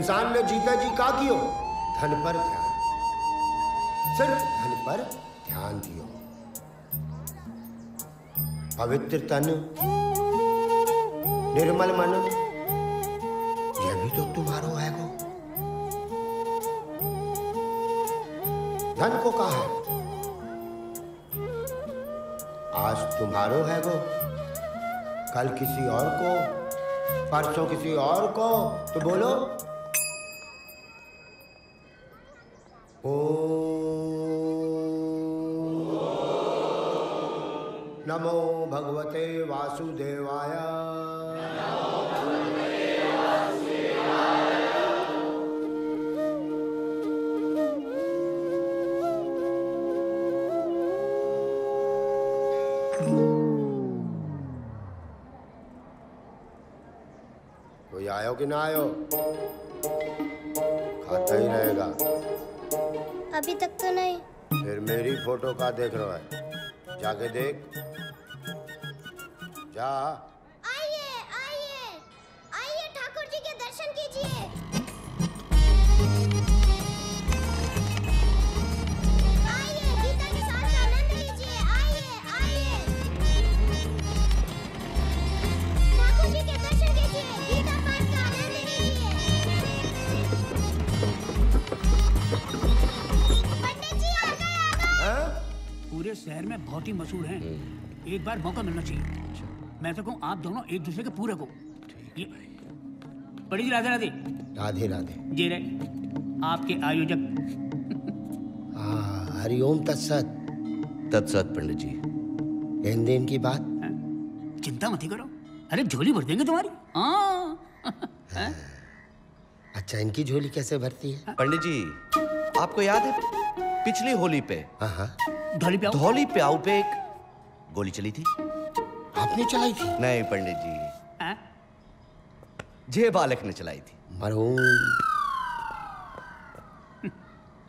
इंसान ने जीता जी का कियो? धन पर ध्यान। सिर्फ़ धन पर ध्यान दियो। पवित्र तन, निर्मल मन, यह भी तो तुम्हारो है गो। धन को कहा है? आज तुम्हारो है गो। कल किसी और को, परसों किसी और को। तो बोलो नमो भगवते वासुदेवाय कोई आयो कि ना आयो? खाता ही रहेगा। अभी तक तो नहीं। फिर मेरी फ़ोटो का देख रहा है। जाके देख। जा। शहर में बहुत ही मशहूर हैं। एक बार मौका मिलना चाहिए। मैं तो कहूँ आप दोनों एक दूसरे के पूरक हो। ये बड़ी जी राधे राधे राधे। राधे ये रहे आपके आयोजक। हाँ हरिओम तत्सत। तत्सत पंडित जी। लेन देन की बात? हैं? चिंता मत ही करो। अरे झोली भर देंगे तुम्हारी। हाँ। अच्छा इनकी झोली कैसे भरती है। पंडित जी आपको याद है पिछली होली पे हाँ हाँ। झोली पे आओ धौली प्याऊ पे एक गोली चली थी। आपने चलाई थी? नहीं पंडित जी। हैं? जे बालक ने चलाई थी। मरहूम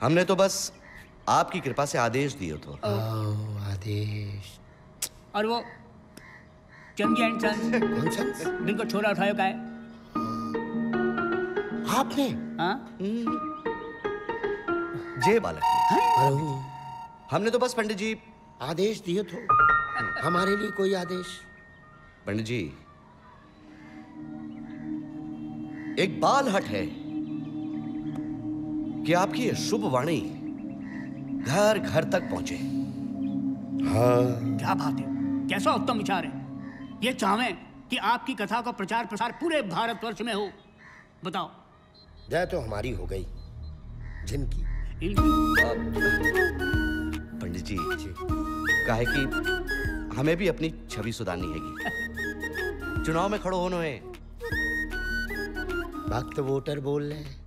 हमने तो बस आपकी कृपा से आदेश दिए तो। आदेश। और वो चंगी एंड सन्स। नॉनसेंस बिल्कुल छोरा उठायो का है आपने? हाँ? जे बालक ने। हमने तो बस पंडित जी आदेश दिए तो हमारे लिए कोई आदेश? पंडित जी एक बाल हट है। कि आपकी ये शुभ वाणी घर घर तक पहुँचे। हाँ। क्या बात है? कैसा उत्तम विचार है? ये चाहें कि आपकी कथा का प्रचार प्रसार पूरे भारतवर्ष में हो। बताओ। जय तो हमारी हो गई। जिनकी? इनकी। पंडित जी काहे कि हमें भी अपनी छवि सुधारनी हैगी। चुनाव में खड़ो होना है। भक्त वोटर बोल रहे हैं।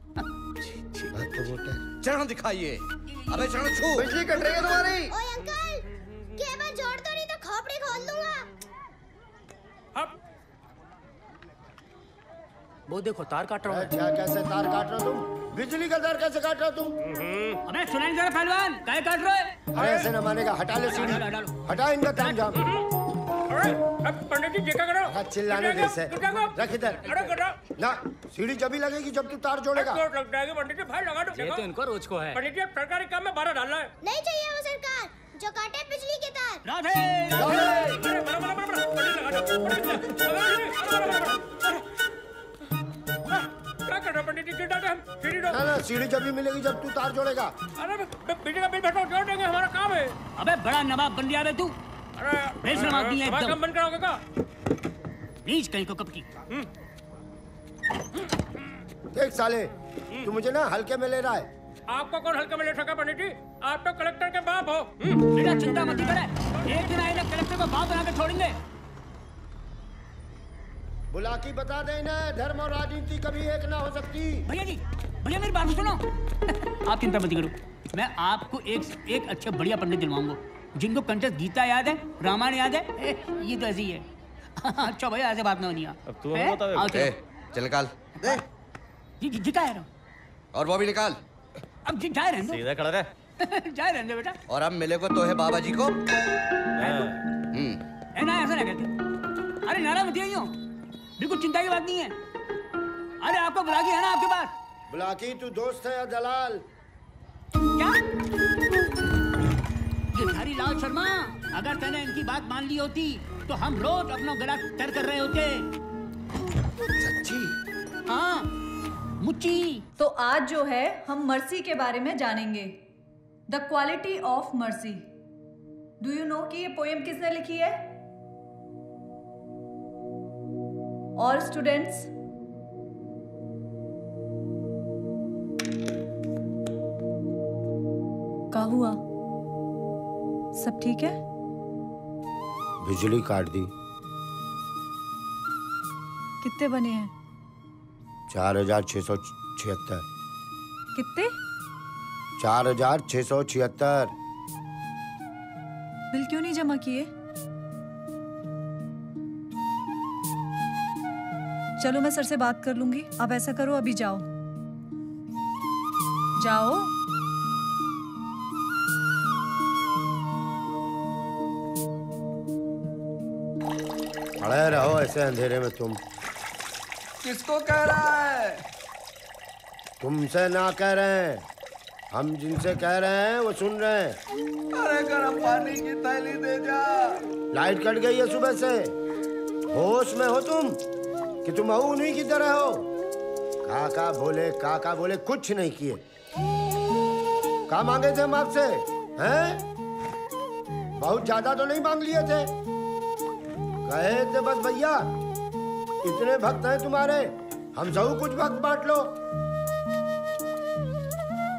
भक्त वोटर। चरण दिखाइए। अबे चरण छू। बिजली कट रही है तुम्हारी। ओए अंकल केबल जोड़ दो नहीं तो खोपड़ी खोल दूँगा। अब। वो देखो तार काट रहा अरे क्या कैसे तार काट रहे हो तुम? बिजली का तार कैसे काट रहे हो तुम? अबे सुनाई जरा पहलवान। काय काट रहे अरे। ऐसे न मानेगा हटा ले सीढ़ी। हटा इनका ताम जाम। पंडित जी देखा करो। हाँ, चिल्लाने जैसे रख इधर। ना सीढ़ी जब ही लगेगी जब तू तार जोड़ेगा। चोट लग जाएगी पंडित जी भाई लगा दो। ये तो इनको रोज को है। पंडित जी सरकारी काम में बारह डालना है। नहीं चाहिए वो सरकार जो काटे बिजली के तार। राधे। अरे। ना सीढ़ी जब भी मिलेगी जब तू तार जोड़ेगा। अरे बि- बिजली का बिल बैठो जोड़ देंगे? हमारा काम है। अबे बड़ा नवाब बन गया रे तू। अरे बेशरम आदमी है एकदम। काम बंद कराओगे क्या? नीच कहीं को कब की। देख साले तू मुझे ना हल्के में ले रहा है। आपको कौन हल्के में ले सका पंडित जी? आप तो कलेक्टर के बाप हो। हम्म। बेटा चिंता मत करे। एक दिन आए ना कलेक्टर को बाप बना के छोड़ेंगे। बुलाकी बता देना धर्म और राजनीति कभी एक ना हो सकती। भैया जी भैया मेरी बात सुनो। आप चिंता मत करो। मैं आपको एक एक अच्छे बढ़िया पंडित दिलवाऊँगा। जिनको कंटेस्ट गीता याद है रामायण याद है ए, ये तो ऐसी है अच्छा भैया ऐसे बात ना होनी अब तू आओ ए चलो चल निकाल। दे जी जी जिता है और वो भी निकाल। अब जी जाए रहने सीधा खड़ा रहे। दो जाए रहने बेटा। और अब मिले को तो है बाबा जी को। हम्म ना ऐसा ना कहते अरे नारा मत आइयो बिल्कुल चिंता की बात नहीं है। अरे आपको बुलागी है ना आपके पास? बुलाकी तू दोस्त है या दलाल? क्या? गिरधारी लाल शर्मा अगर तूने इनकी बात मान ली होती तो हम रोज अपना गला तर कर रहे होते। सच्ची? हाँ मुच्ची। तो आज जो है हम मर्सी के बारे में जानेंगे। The quality of mercy do you know कि ये पोएम किसने लिखी है? और स्टूडेंट्स का हुआ? सब ठीक है? बिजली काट दी। कितने बने हैं? चार हज़ार छह सौ छिहत्तर। कितने? चार हज़ार छह सौ छिहत्तर। बिल क्यों नहीं जमा किए? चलो मैं सर से बात कर लूँगी। अब ऐसा करो अभी जाओ। जाओ। खड़े रहो ऐसे अंधेरे में तुम। किसको कह रहा है? तुमसे ना कह रहे हैं। हम जिनसे कह रहे हैं वो सुन रहे हैं। अरे गर्म पानी की थैली दे जा। लाइट कट गई है सुबह से। होश में हो तुम। कि तुम उन्हीं की तरह हो। काका बोले काका बोले, कुछ नहीं किए। कहा मांगे थे हम आपसे, हैं? बहुत ज़्यादा तो नहीं मांग लिए थे। कहे थे, बस भैया, इतने भक्त हैं तुम्हारे, हम सब कुछ भक्त बांट लो।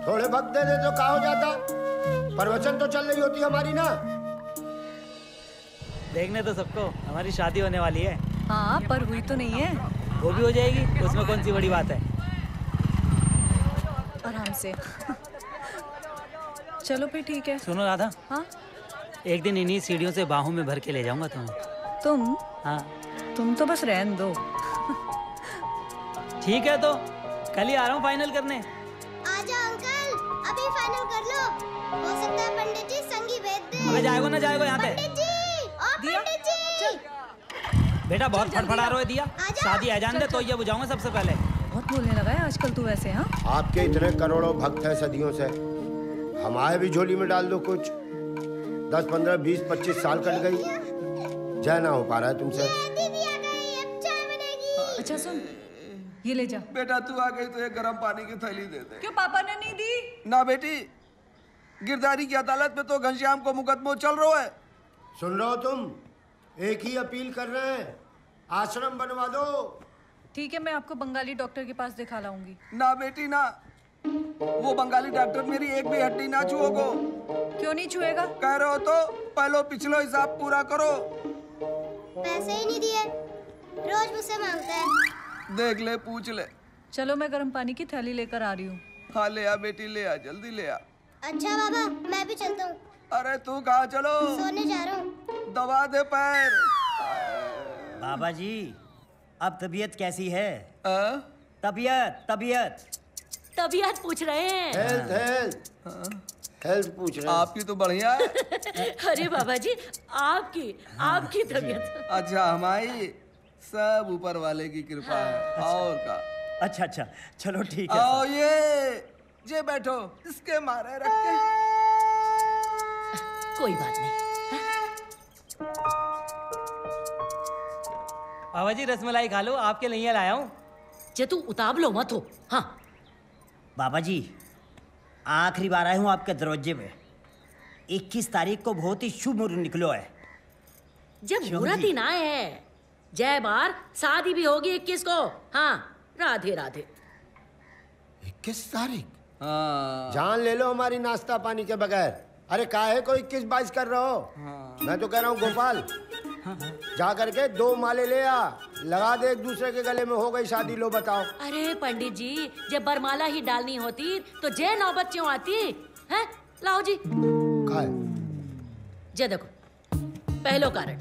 थोड़े भक्त दे दे तो कहा हो जाता? प्रवचन तो चल रही होती हमारी ना। देखने तो सबको, हमारी शादी होने वाली है। हाँ पर हुई तो नहीं है। वो भी हो जाएगी। उसमें कौन सी बड़ी बात है? आराम से। चलो फिर ठीक है। सुनो राधा। हाँ? एक दिन इन्हीं सीढ़ियों से बाहों में भर के ले जाऊँगा तुम्हें। तुम? हाँ। तुम तो बस रहन दो। ठीक है तो कल ही आ रहा हूँ फाइनल करने। आजा अंकल अभी फाइनल कर लो। हो सकता है पंडित जी संगी भेद दे। अबे जाएगो ना जाएगो यहाँ पे पंडित जी ओ दिया? पंडित जी बेटा बहुत फड़फड़ा आ। दिया शादी आ जान दे तो। ये बुझाऊँगा सबसे पहले। बहुत बोलने लगा है आजकल तू वैसे हाँ? आपके इतने करोड़ों भक्त हैं सदियों से। हमारे भी झोली में डाल दो कुछ। दस पंद्रह बीस पच्चीस साल कट गई। जय ना हो पा रहा है तुमसे। दीदी आ गई अब चाय बनेगी। अच्छा सुन। ये ले जा। बेटा तू आ गई तो एक गर्म पानी की थैली दे दे। क्यों पापा ने नहीं दी? ना बेटी गिरदारी की अदालत में तो घनश्याम को मुकदमो चल रहा है। सुन रहे हो तुम? एक ही अपील कर रहे हैं। आश्रम बनवा दो। ठीक है मैं आपको बंगाली डॉक्टर के पास दिखा लाऊँगी। ना बेटी ना। वो बंगाली डॉक्टर मेरी एक भी हड्डी ना छुओगो। क्यों नहीं छुएगा? कह रहे हो तो पहलो पिछलो हिसाब पूरा करो। पैसे ही नहीं दिए। रोज मुझसे माँगता है। देख ले पूछ ले। चलो मैं गर्म पानी की थैली लेकर आ रही हूँ। हाँ ले आ बेटी ले आ जल्दी ले आ। अच्छा बाबा मैं भी चलता हूँ। अरे तू कहा चलो? सोने जा रहा हूँ। दबा दे पैर। बाबा जी अब तबीयत कैसी है? तबीयत तबीयत। तबीयत पूछ रहे हैं। Health health. हेल्थ पूछ रहे हैं। आपकी तो बढ़िया है। अरे बाबा जी आपकी आपकी तबीयत। अच्छा हमारी सब ऊपर वाले की कृपा है। और का? अच्छा अच्छा चलो ठीक है आओ ये जे बैठो इसके मारे रख के। कोई बात नहीं। बाबा जी रसमलाई खा लो आपके लिए लाया हूँ। जे तू उताब लो मत हो। हाँ। बाबा जी आखिरी बार आया हूँ आपके दरवाजे में। 21 तारीख को बहुत ही शुभ मुहूर्त निकलो है। जब मुहूर्त ही ना है। जय बार शादी भी होगी इक्कीस को। हाँ राधे राधे। इक्कीस तारीख? हाँ। जान ले लो हमारी नाश्ता पानी के बगैर। अरे काहे को इक्कीस बाईस कर रहे हो? हाँ। मैं तो कह रहा हूँ गोपाल जा करके दो माले ले आ। लगा दे एक दूसरे के गले में हो गई शादी लो बताओ। अरे पंडित जी जब बरमाला ही डालनी होती तो जय नौबत क्यों आती? है? लाओ जी। है? जय देखो पहलो कारण।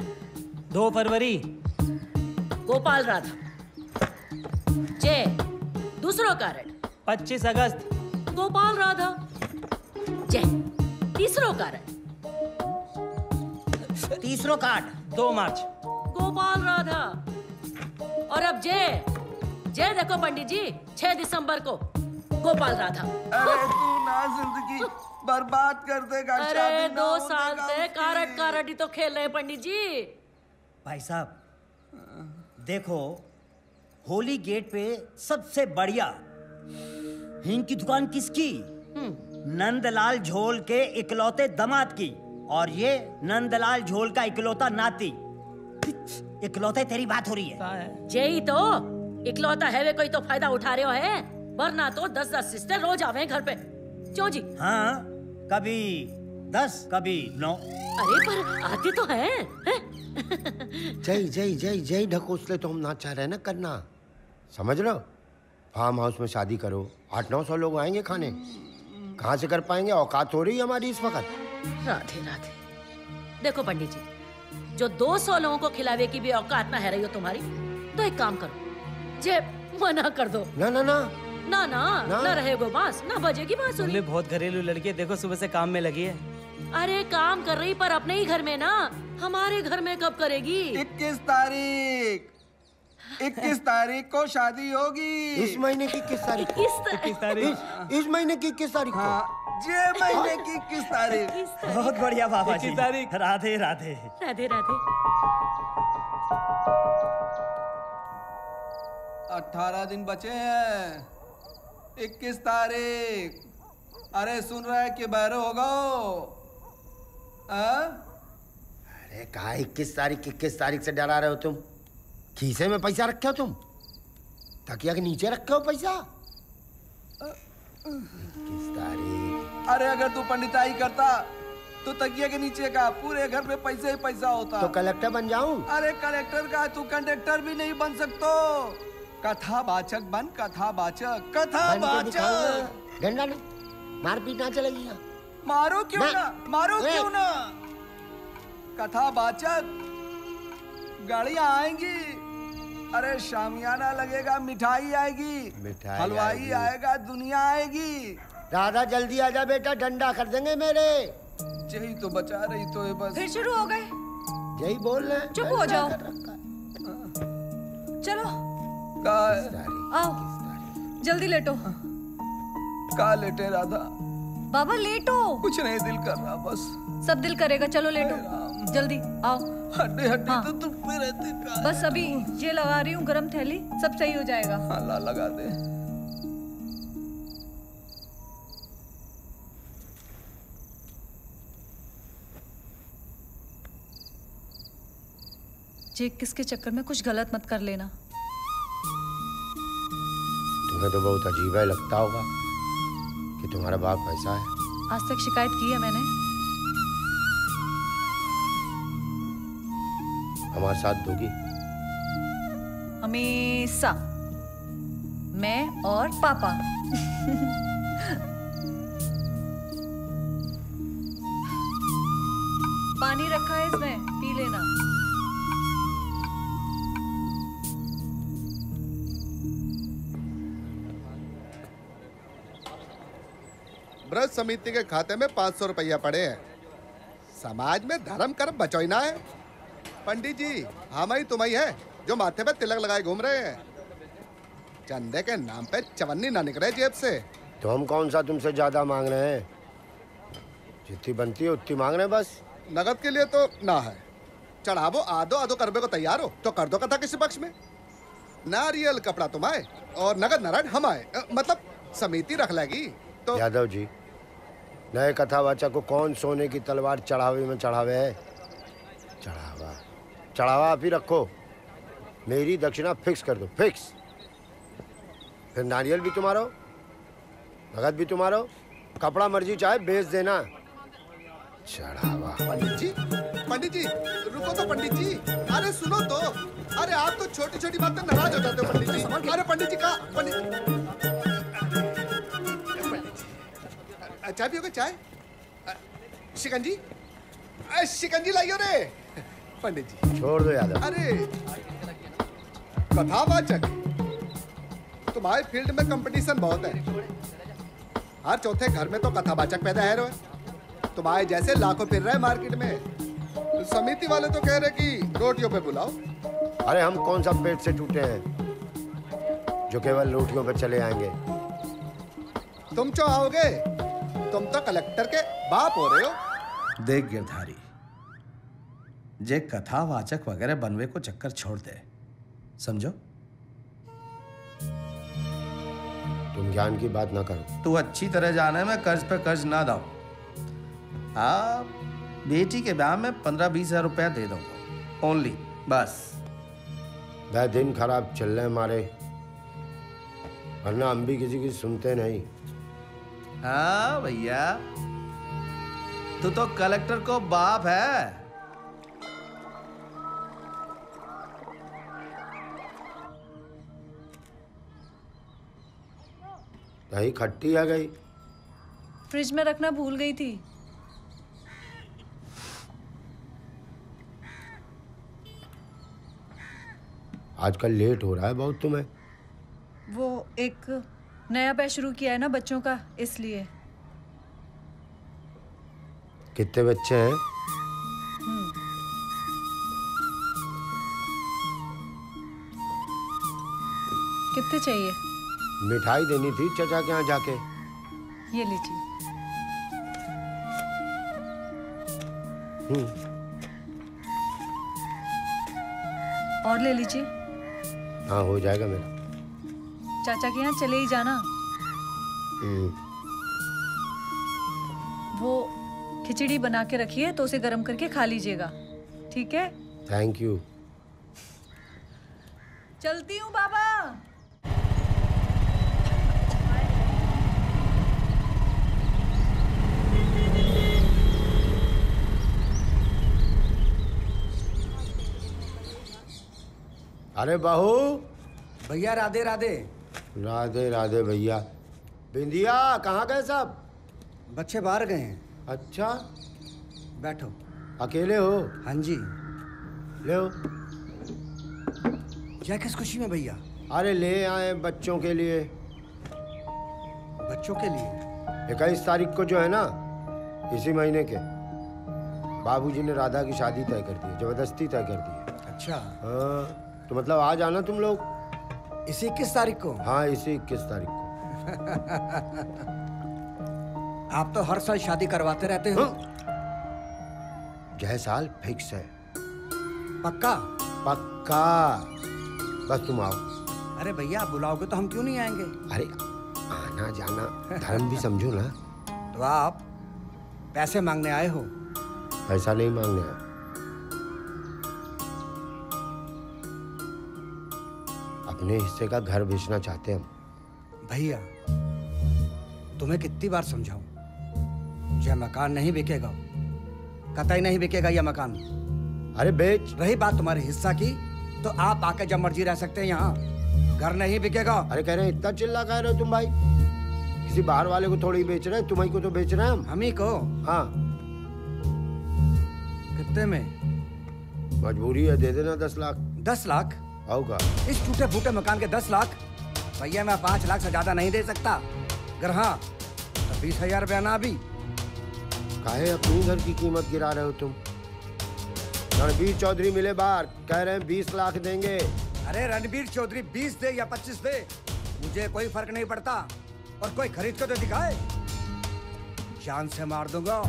दो फरवरी। गोपाल राधा। जय दूसरो कारण। पच्चीस अगस्त। गोपाल राधा। जय तीसरो कारण। तीसरो कार्ड दो मार्च। गोपाल राधा। और अब जय। जय देखो पंडित जी छह दिसंबर को। गोपाल राधा। अरे तू ना ज़िंदगी बर्बाद कर देगा अरे दो साल से कारट कारट ही तो खेल रहे पंडित जी। भाई साहब देखो होली गेट पे सबसे बढ़िया हिंग की दुकान किसकी? नंदलाल झोल के इकलौते दमाद की। और ये नंदलाल झोल का इकलौता नाती। इकलौते तेरी बात हो रही है। जय तो इकलौता है वे कोई तो फ़ायदा उठा रहे हो है? वरना तो दस दस सिस्टर रोज आवे घर पे। क्यों जी? हाँ कभी दस कभी नौ। अरे पर आते तो हैं हैं? जय जय जय जय ढकोसले तो हम ना चाह रहे ना करना। समझ लो फार्म हाउस में शादी करो आठ नौ सौ लोग आएँगे खाने। कहाँ से कर पाएँगे? औकात हो रही है हमारी इस वक्त। राधे राधे। देखो पंडित जी जो 200 लोगों को खिलावे की भी औकात ना है रही हो तुम्हारी तो एक काम करो जे मना कर दो। ना ना ना। ना ना ना। ना रहेगो बाँस ना बजेगी तुमने बांसुरी बहुत घरेलू लड़की है देखो सुबह से काम में लगी है। अरे काम कर रही पर अपने ही घर में ना हमारे घर में कब करेगी? इक्कीस तारीख। इक्कीस तारीख को शादी होगी। इस महीने की किस तारीख को। इक्कीस तारीख। इस, इस महीने की किस तारीख को। हाँ जे महीने की इक्कीस तारीख। बहुत बढ़िया बाबा जी। तारीख। राधे राधे। राधे राधे। अठारह दिन बचे हैं। इक्कीस तारीख। अरे सुन रहा है कि बहरो होगा हाँ? अरे कहा इक्कीस तारीख इक्कीस तारीख से डरा रहे हो तुम? खीसे में पैसा रखे हो तुम? तकिया के नीचे रखे हो पैसा? इक्कीस तारीख? अरे अगर तू पंडिताई करता तो तकिया के नीचे का पूरे घर में पैसे ही पैसा होता। तो कलेक्टर बन जाऊँ? अरे कलेक्टर का तू कंडक्टर भी नहीं बन सकतो। कथा वाचक बन कथा वाचक कथा बन के वाचक दिखाऊँगा डंडा नहीं मारपीट ना चलेगी मारो क्यों ना। ना? मारो क्यों ना? कथा वाचक गाड़ियाँ आएँगी। अरे शामियाना लगेगा मिठाई आएगी मिठाई हलवाई आएगा। दुनिया आएगी। राधा जल्दी आ जा बेटा डंडा कर देंगे मेरे। यही तो बचा रही तो ये बस। फिर शुरू हो गए। यही बोल रहे चुप हो जाओ। चलो। का आओ। जल्दी लेटो। का लेटे राधा? बाबा लेटो। कुछ नहीं दिल कर रहा बस। सब दिल करेगा। चलो लेटो। जल्दी आओ। हड्डी हड्डी हाँ। तो तुम पे रहती बस अभी ये लगा रही हूँ गरम थैली सब सही हो जाएगा। हाँ ला लगा दे। जे किसके चक्कर में कुछ गलत मत कर लेना। तुम्हें तो बहुत अजीब है लगता होगा कि तुम्हारा बाप ऐसा है। आज तक शिकायत की है मैंने। हमारे साथ दोगी? हमेशा। मैं और पापा। पानी रखा है इसमें पी लेना। ब्रज समिति के खाते में पाँच सौ रुपया पड़े हैं। समाज में धर्म कर्म बचोइना है। पंडित जी हम ही तुम ही है जो माथे पे तिलक लगाए घूम रहे हैं। चंदे के नाम पे चवन्नी ना निकले जेब से। तो हम कौन सा तुमसे ज़्यादा मांग रहे हैं? जितनी बनती है उतनी मांग रहे हैं बस। नगद के लिए तो ना है। चढ़ावो आधो आधो करबे को तैयार हो तो कर दो कथा किसी पक्ष में। नारियल कपड़ा तुम आए और नगद नारायण हम आए। मतलब समिति रख लेगी तो यादव जी नए कथावाचक को कौन सोने की तलवार चढ़ावे में चढ़ावे है? चढ़ावा चढ़ावा आप ही रखो। मेरी दक्षिणा फिक्स कर दो, फिक्स। फिर नारियल भी तुम्हारा नगद भी तुम्हारा, कपड़ा मर्ज़ी चाहे बेच देना। चढ़ावा। पंडित जी पंडित जी रुको तो पंडित जी अरे सुनो तो। अरे आप तो छोटी छोटी बात पे नाराज़ हो जाते हो पंडित जी अरे पंडित जी का पंडित चाय पियोगे? चाय? शिकंजी? शिकंजी लाइयो रे। पंडित जी। छोड़ दो यादव। अरे कथावाचक। तुम्हारे फ़ील्ड में कंपटीशन बहुत है। हर चौथे घर में तो कथावाचक पैदा है तुम्हारे जैसे लाखों फिर रहे मार्केट में। समिति वाले तो कह रहे कि रोटियों पे बुलाओ। अरे हम कौन सा पेट से टूटे हैं जो केवल रोटियों पर चले आएँगे? तुम चो आओगे तुम तो कलेक्टर के बाप हो रहे हो। देख गिरधारी जे कथावाचक वगैरह बनवे को चक्कर छोड़ दे। समझो? तुम ज्ञान की बात ना करो। तू अच्छी तरह जाने में कर्ज पे कर्ज ना दाओ। हाँ बेटी के ब्याह में पंद्रह बीस हज़ार रुपया दे दूँगा ओनली बस। वह दिन खराब चल रहे हमारे। वरना हम भी किसी की सुनते नहीं। हाँ भैया। तू तो कलेक्टर को बाप है। कहीं खट्टी आ गई। फ्रिज में रखना भूल गई थी। आजकल लेट हो रहा है बहुत तुम्हें। वो एक नया बैच शुरू किया है ना बच्चों का इसलिए। कितने बच्चे हैं? कितने चाहिए? मिठाई देनी थी चचा के यहाँ जाके। ये लीजिए। हम्म, और ले लीजिए। हाँ हो जाएगा मेरा। चाचा के यहाँ चले ही जाना। हम्म, वो खिचड़ी बना के रखी है तो उसे गर्म करके खा लीजिएगा। ठीक है? थैंक यू चलती हूँ बाबा। अरे बहू। भैया राधे राधे। राधे राधे भैया। बिंदिया कहाँ गए सब? बच्चे बाहर गए हैं। अच्छा। बैठो। अकेले हो? हाँ जी। ले क्या किस खुशी में भैया? अरे ले आए बच्चों के लिए। बच्चों के लिए? इक्कीस तारीख को जो है ना इसी महीने के बाबूजी ने राधा की शादी तय कर दी है ज़बरदस्ती तय कर दी है। अच्छा। हाँ। तो मतलब आ जाना तुम लोग? इसी इक्कीस तारीख को? हाँ इसी इक्कीस तारीख को। आप तो हर साल शादी करवाते रहते हो। यह साल फिक्स है। पक्का? पक्का। बस तुम आओ। अरे भैया आप बुलाओगे तो हम क्यों नहीं आएँगे? अरे आना जाना धर्म भी समझो ना। तो आप पैसे मांगने आए हो? पैसा नहीं मांगने आया। अपने हिस्से का घर बेचना चाहते हैं हम। भैया तुम्हें कितनी बार समझाऊं? यह मकान नहीं बिकेगा। कतई नहीं बिकेगा यह मकान। अरे बेच। रही बात तुम्हारे हिस्सा की तो आप आके जब मर्ज़ी रह सकते हैं यहाँ। घर नहीं बिकेगा। अरे कह रहे हैं इतना चिल्ला कह रहे हो तुम भाई। किसी बाहर वाले को थोड़ी बेच रहे हैं तुम्हारी को तो बेच रहे हैं हम। हम ही को? हाँ। कितने में? मजबूरी है दे देना दस लाख। दस लाख? आओ का इस टूटे फूटे मकान के दस लाख? भैया मैं पाँच लाख से ज़्यादा नहीं दे सकता। अगर हाँ तो बीस हज़ार रुपया ना भी। काहे अपनी घर की कीमत गिरा रहे हो तुम? रणबीर चौधरी मिले बाहर कह रहे हैं बीस लाख देंगे। अरे रणबीर चौधरी बीस दे या पच्चीस दे मुझे कोई फ़र्क नहीं पड़ता। और कोई खरीद को तो दिखाए? जान से मार दूँगा।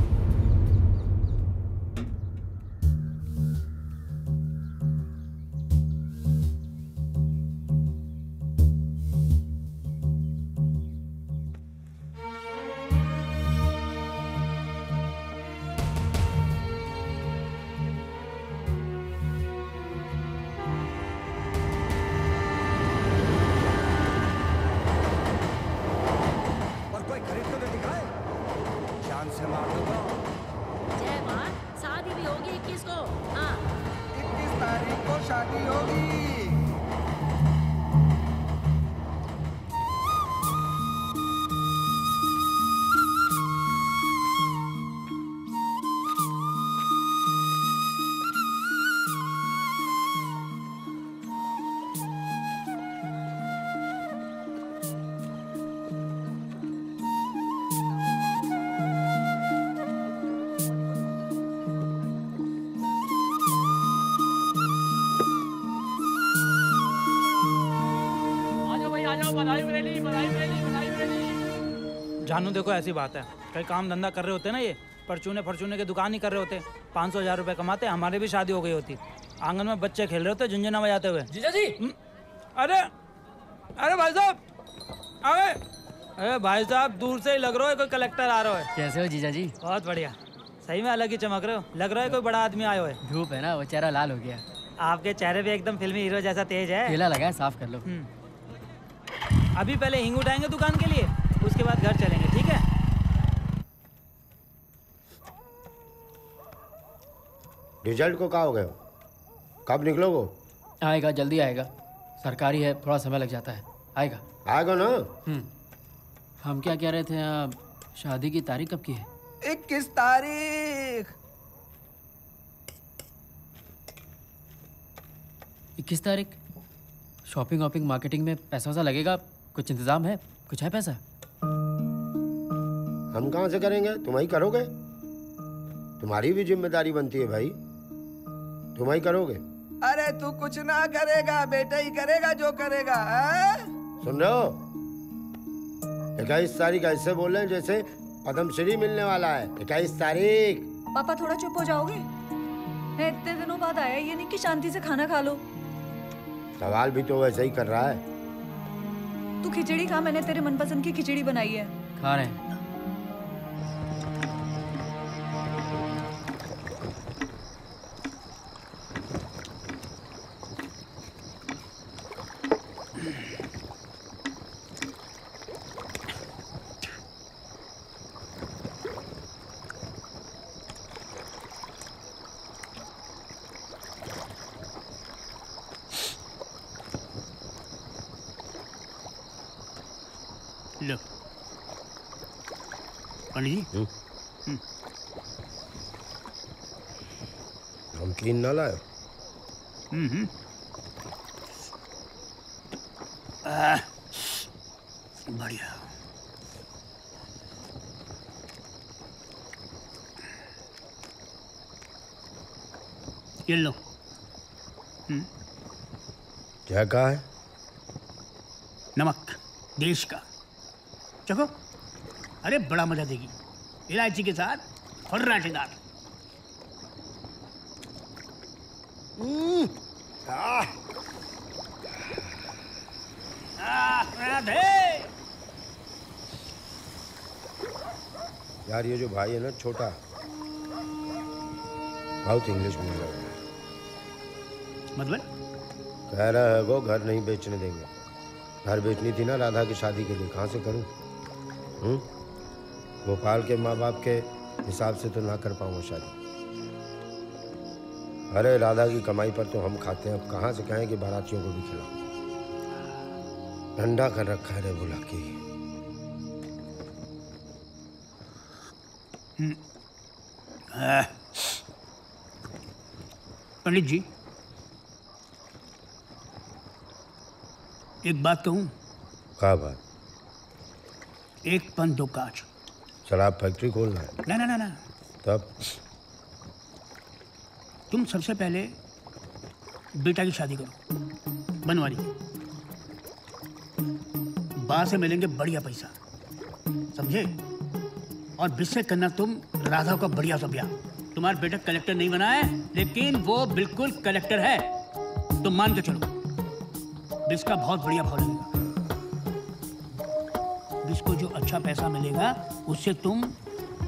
देखो ऐसी बात है। कई काम धंधा कर रहे होते ना ये परचूने फरचूने की दुकान ही कर रहे होते। पाँच सौ हज़ार रुपये कमाते हमारे भी शादी हो गई होती। आँगन में बच्चे खेल रहे होते झुंझुना बजाते हुए। जीजा जी! अरे अरे भाई साहब! अरे अरे भाई साहब दूर से ही लग रहा है कोई कलेक्टर आ रहा है। कैसे हो जीजा जी? बहुत बढ़िया। सही में अलग ही चमक रहे हो। लग रहा है कोई बड़ा आदमी आया हुआ है। धूप है ना वो चेहरा लाल हो गया। आपके चेहरे पे एकदम फिल्मी हीरो जैसा तेज है। केला लगा है साफ़ कर लो। अभी पहले हिंग उठाएँगे दुकान के लिए उसके बाद घर चलेंगे ठीक है रिज़ल्ट को कहा हो गए कब निकलोगे? आएगा जल्दी आएगा। सरकारी है थोड़ा समय लग जाता है। आएगा। आएगा ना? हम्म। हम क्या कह रहे थे आ, शादी की तारीख कब की है? इक्कीस तारीख। इक्कीस तारीख? शॉपिंग वॉपिंग मार्केटिंग में पैसा वैसा लगेगा? कुछ इंतज़ाम है? कुछ है पैसा? हम कहाँ से करेंगे? तुम ही करोगे। तुम्हारी भी ज़िम्मेदारी बनती है भाई। तुम ही करोगे। अरे तू कुछ ना करेगा बेटा ही करेगा जो करेगा हैं? सुन रहे हो? इक्कीस तारीख ऐसे बोल रहे हैं जैसे पद्मश्री मिलने वाला है। इक्कीस तारीख। पापा थोड़ा चुप हो जाओगे? मैं इतने दिनों बाद आया ये नहीं कि शांति से खाना खा लो। सवाल भी तो वैसे ही कर रहा है। तू खिचड़ी खा मैंने तेरे मनपसंद की खिचड़ी बनाई है। खा रहे हैं लो पंडित जी नमकीन ना लायो हम्म हम्म। आह, बढ़िया ये लो हम्म क्या कहा है? नमक देश का। चखो अरे बड़ा मज़ा देगी। इलायची के साथ फर्राटेदार। आह, यार ये जो भाई है ना छोटा। बहुत इंग्लिश बोल रहा है। मतलब कह रहा है, वो घर नहीं बेचने देंगे। घर बेचनी थी ना राधा की शादी के लिए, कहाँ से करूँ? हम्म? भोपाल के माँ बाप के हिसाब से तो ना कर पाऊँगा शादी। अरे राधा की कमाई पर तो हम खाते हैं, अब कहाँ से कहें कि बारातियों को भी खिलाओ ठंडा कर रखा है रे बुला के। आह। पंडित जी। एक बात कहूँ? कहा बात? एक पन दो काज शराब फैक्ट्री खोलना है। ना ना ना ना। तब? तुम सबसे पहले बेटा की शादी करो। बनवारी बाहर से मिलेंगे बढ़िया पैसा। समझे? और बिस्से करना तुम राधा का बढ़िया सा ब्याह तुम्हारा बेटा कलेक्टर नहीं बना है लेकिन वो बिल्कुल कलेक्टर है। तुम मान के चलो। बिस का बहुत बढ़िया भाव लगेगा बिस को जो अच्छा पैसा मिलेगा उससे तुम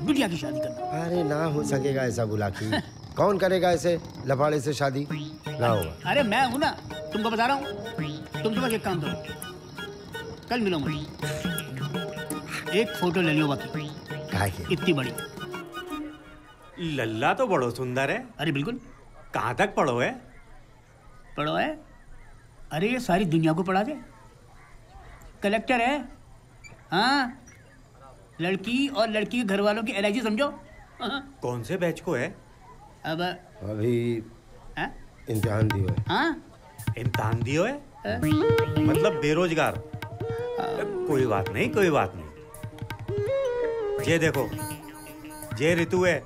बिटिया की शादी करना। अरे ना हो सकेगा ऐसा बुला की कौन करेगा ऐसे लफाड़े से शादी? ना होगा। अरे मैं हूँ ना तुमको बता रहा हूँ। तुम तो बस एक काम करो। कल मिलो मुझे। एक फ़ोटो ले लियो बाकी। इतनी बड़ी। लल्ला तो बड़ो सुंदर है। अरे बिल्कुल। कहाँ तक पढ़ो है? पढ़ो है? अरे ये सारी दुनिया को पढ़ा दे। कलेक्टर है। हाँ। लड़की और लड़की के घर वालों की एल समझो। हाँ, कौन से बैच को है? अब अभी हाँ? इम्तिहान दियो है हाँ। इम्तान दियो है हाँ? मतलब बेरोजगार। कोई बात नहीं कोई बात नहीं। ये देखो ये ऋतु है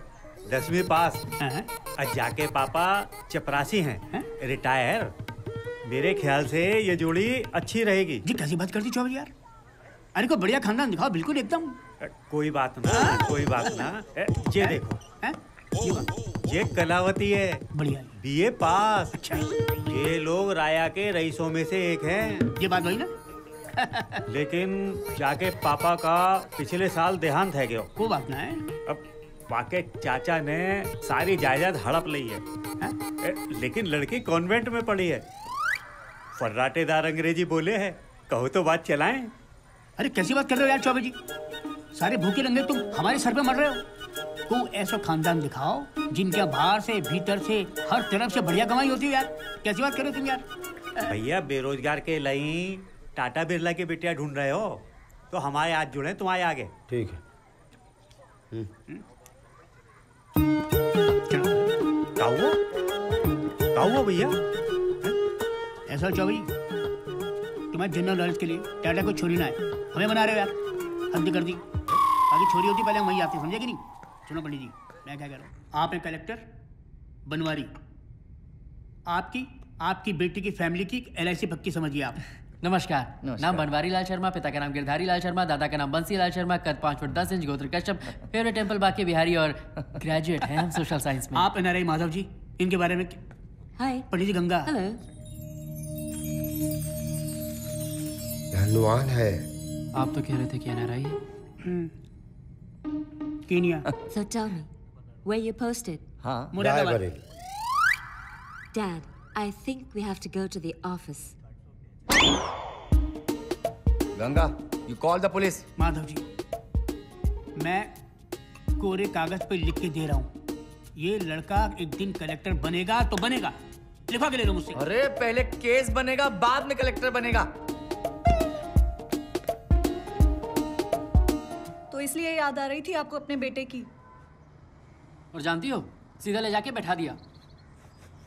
दसवीं पास। और जाके पापा चपरासी हैं। रिटायर। मेरे ख्याल से ये जोड़ी अच्छी रहेगी। जी कैसी बात करती चौबे यार? अरे को बढ़िया खानदान दिखाओ बिल्कुल एकदम। कोई बात ना आ? कोई बात ना। ए, ये देखो। ये कलावती है। बढ़िया बीए पास। अच्छा। ये लोग राया के रईसों में से एक हैं। ये बात वही ना? लेकिन जाके पापा का पिछले साल देहांत है गयो कोई बात ना है। अब वाके चाचा ने सारी जायदाद हड़प ली है। ए, लेकिन लड़की कॉन्वेंट में पढ़ी है। फर्राटेदार अंग्रेज़ी बोले है। कहो तो बात चलाएँ। अरे कैसी बात कर रहे हो यार चौबे जी? सारे भूखे लंगे तुम हमारे सर पे मर रहे हो। तुम ऐसा खानदान दिखाओ जिनके बाहर से भीतर से हर तरफ़ से बढ़िया कमाई होती है यार। कैसी बात कर रहे हो तुम यार? भैया बेरोजगार के लई टाटा बिरला की बेटिया ढूंढ रहे हो। तो हमारे आज जुड़े तुम्हारे आगे। ठीक है। काऊ काऊ भैया? ऐसा चौबी तुम्हारे जनरल नॉलेज के लिए टाटा को छोड़ी ना है। हमें बना रहे हो यार। हद कर दी। बाकी छोरी होती पहले हम वहीं आते समझे कि नहीं? सुनो पंडित जी मैं क्या कह रहा हूँ? आप हैं कलेक्टर बनवारी। आपकी आपकी बेटी की फैमिली की एल पक्की समझिए आप। नमस्कार। नाम बनवारी लाल शर्मा पिता का नाम गिरधारी लाल शर्मा दादा का नाम बंसी लाल शर्मा कद पाँच फुट दस इंच गोत्र कश्यप फेवरेट टेंपल बाकी बिहारी और ग्रेजुएट हैं हम सोशल साइंस में। आप एनआरआई माधव जी इनके बारे में हाय। पंडित जी गंगा। हेलो धनवान है। आप तो कह रहे थे कि एनआरआई है। Kenya. So tell me, where you posted? हाँ। Moradabad. Dad, I think we have to go to the office. Ganga you call the police Madhav ji मैं कोरे कागज़ पे लिख के दे रहा हूँ। ये लड़का एक दिन कलेक्टर बनेगा तो बनेगा। लिखवा के ले लो मुझसे। अरे पहले केस बनेगा बाद में कलेक्टर बनेगा। इसलिए याद आ रही थी आपको अपने बेटे की। और जानती हो सीधा ले जाके बैठा दिया।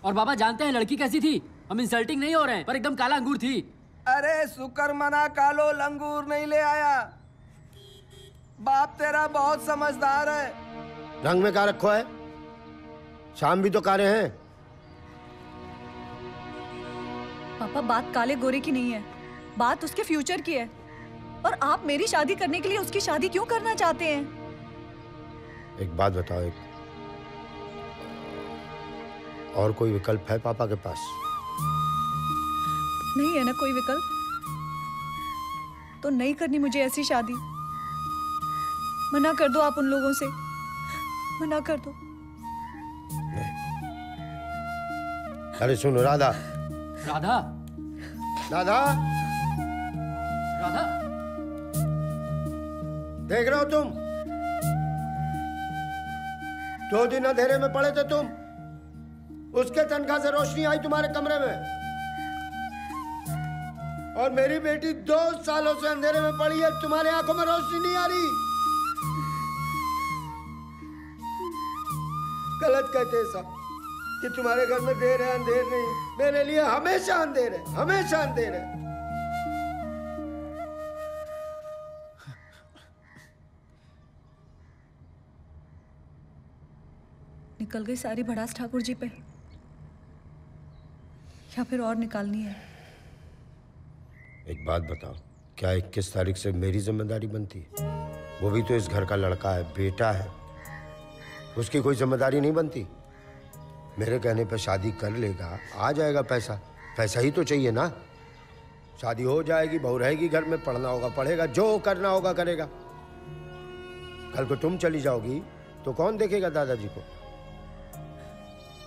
और बाबा जानते हैं लड़की कैसी थी? हम इंसल्टिंग नहीं हो रहे हैं पर एकदम काला अंगूर थी। अरे शुक्र मना कालो लंगूर नहीं ले आया। बाप तेरा बहुत समझदार है। रंग में क्या रखो है? शाम भी तो कारे हैं। पापा बात काले गोरे की नहीं है। बात उसके फ्यूचर की है। और आप मेरी शादी करने के लिए उसकी शादी क्यों करना चाहते हैं? एक बात बताओ एक। और कोई विकल्प है पापा के पास? नहीं है ना कोई विकल्प। तो नहीं करनी मुझे ऐसी शादी। मना कर दो आप उन लोगों से। मना कर दो। अरे सुनो राधा। राधा। राधा। राधा। देख रहे हो तुम? दो दिन अंधेरे में पड़े थे तुम। उसके तनख्वाह से रोशनी आई तुम्हारे कमरे में। और मेरी बेटी दो सालों से अंधेरे में पड़ी है, तुम्हारे आँखों में रोशनी नहीं आ रही। गलत कहते हैं सब, कि तुम्हारे घर में देर है, अंधेर नहीं मेरे लिए हमेशा अंधेर है, हमेशा अंधेर है। निकल गई सारी भड़ास ठाकुर जी पे। या फिर और निकालनी है? एक बात बताओ, क्या इक्कीस तारीख से मेरी ज़िम्मेदारी बनती है? वो भी तो इस घर का लड़का है, बेटा है। उसकी कोई ज़िम्मेदारी नहीं बनती? मेरे कहने पर शादी कर लेगा, आ जाएगा पैसा। पैसा ही तो चाहिए ना। शादी हो जाएगी, बहू रहेगी घर में, पढ़ना होगा, पढ़ेगा, जो करना होगा करेगा। कल को तुम चली जाओगी तो कौन देखेगा दादाजी को?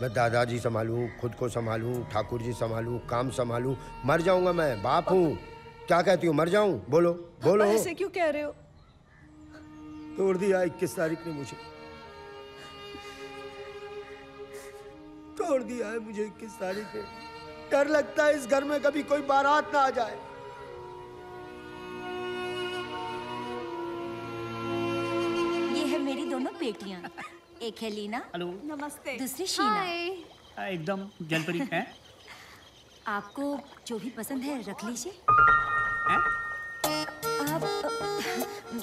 मैं दादाजी संभालूं खुद को संभालूं ठाकुर जी संभालूं काम संभालूं मर जाऊँगा मैं बाप हूँ। क्या कहती हूँ मर जाऊँ? बोलो बोलो। ऐसे क्यों कह रहे हो? तोड़ दिया इक्कीस तारीख ने मुझे। तोड़ दिया है मुझे इक्कीस तारीख ने। डर लगता है इस घर में कभी कोई बारात ना आ जाए। ये है मेरी दोनों बेटियाँ। एक है लीना। हेलो। नमस्ते। दूसरी शीना हाँ, एकदम जलपरी है। आपको जो भी पसंद है रख लीजिए। आप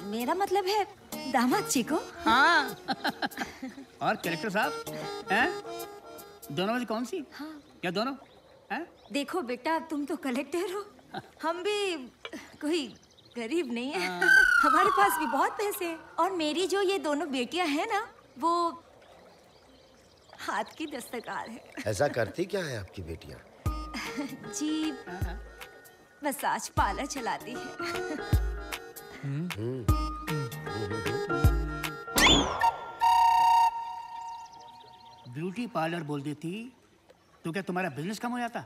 मेरा मतलब है दामाद जी को। हाँ। और कलेक्टर साहब? हैं? दोनों में से कौन सी? हाँ। क्या दोनों? हैं? देखो बेटा तुम तो कलेक्टर हो। हम भी कोई गरीब नहीं है। हमारे पास भी बहुत पैसे हैं। और मेरी जो ये दोनों बेटियाँ हैं ना वो हाथ की दस्तकार है। ऐसा करती क्या है आपकी बेटियाँ? जी मसाज पार्लर चलाती है। ब्यूटी पार्लर बोल देती तो क्या तुम्हारा बिज़नेस कम हो जाता?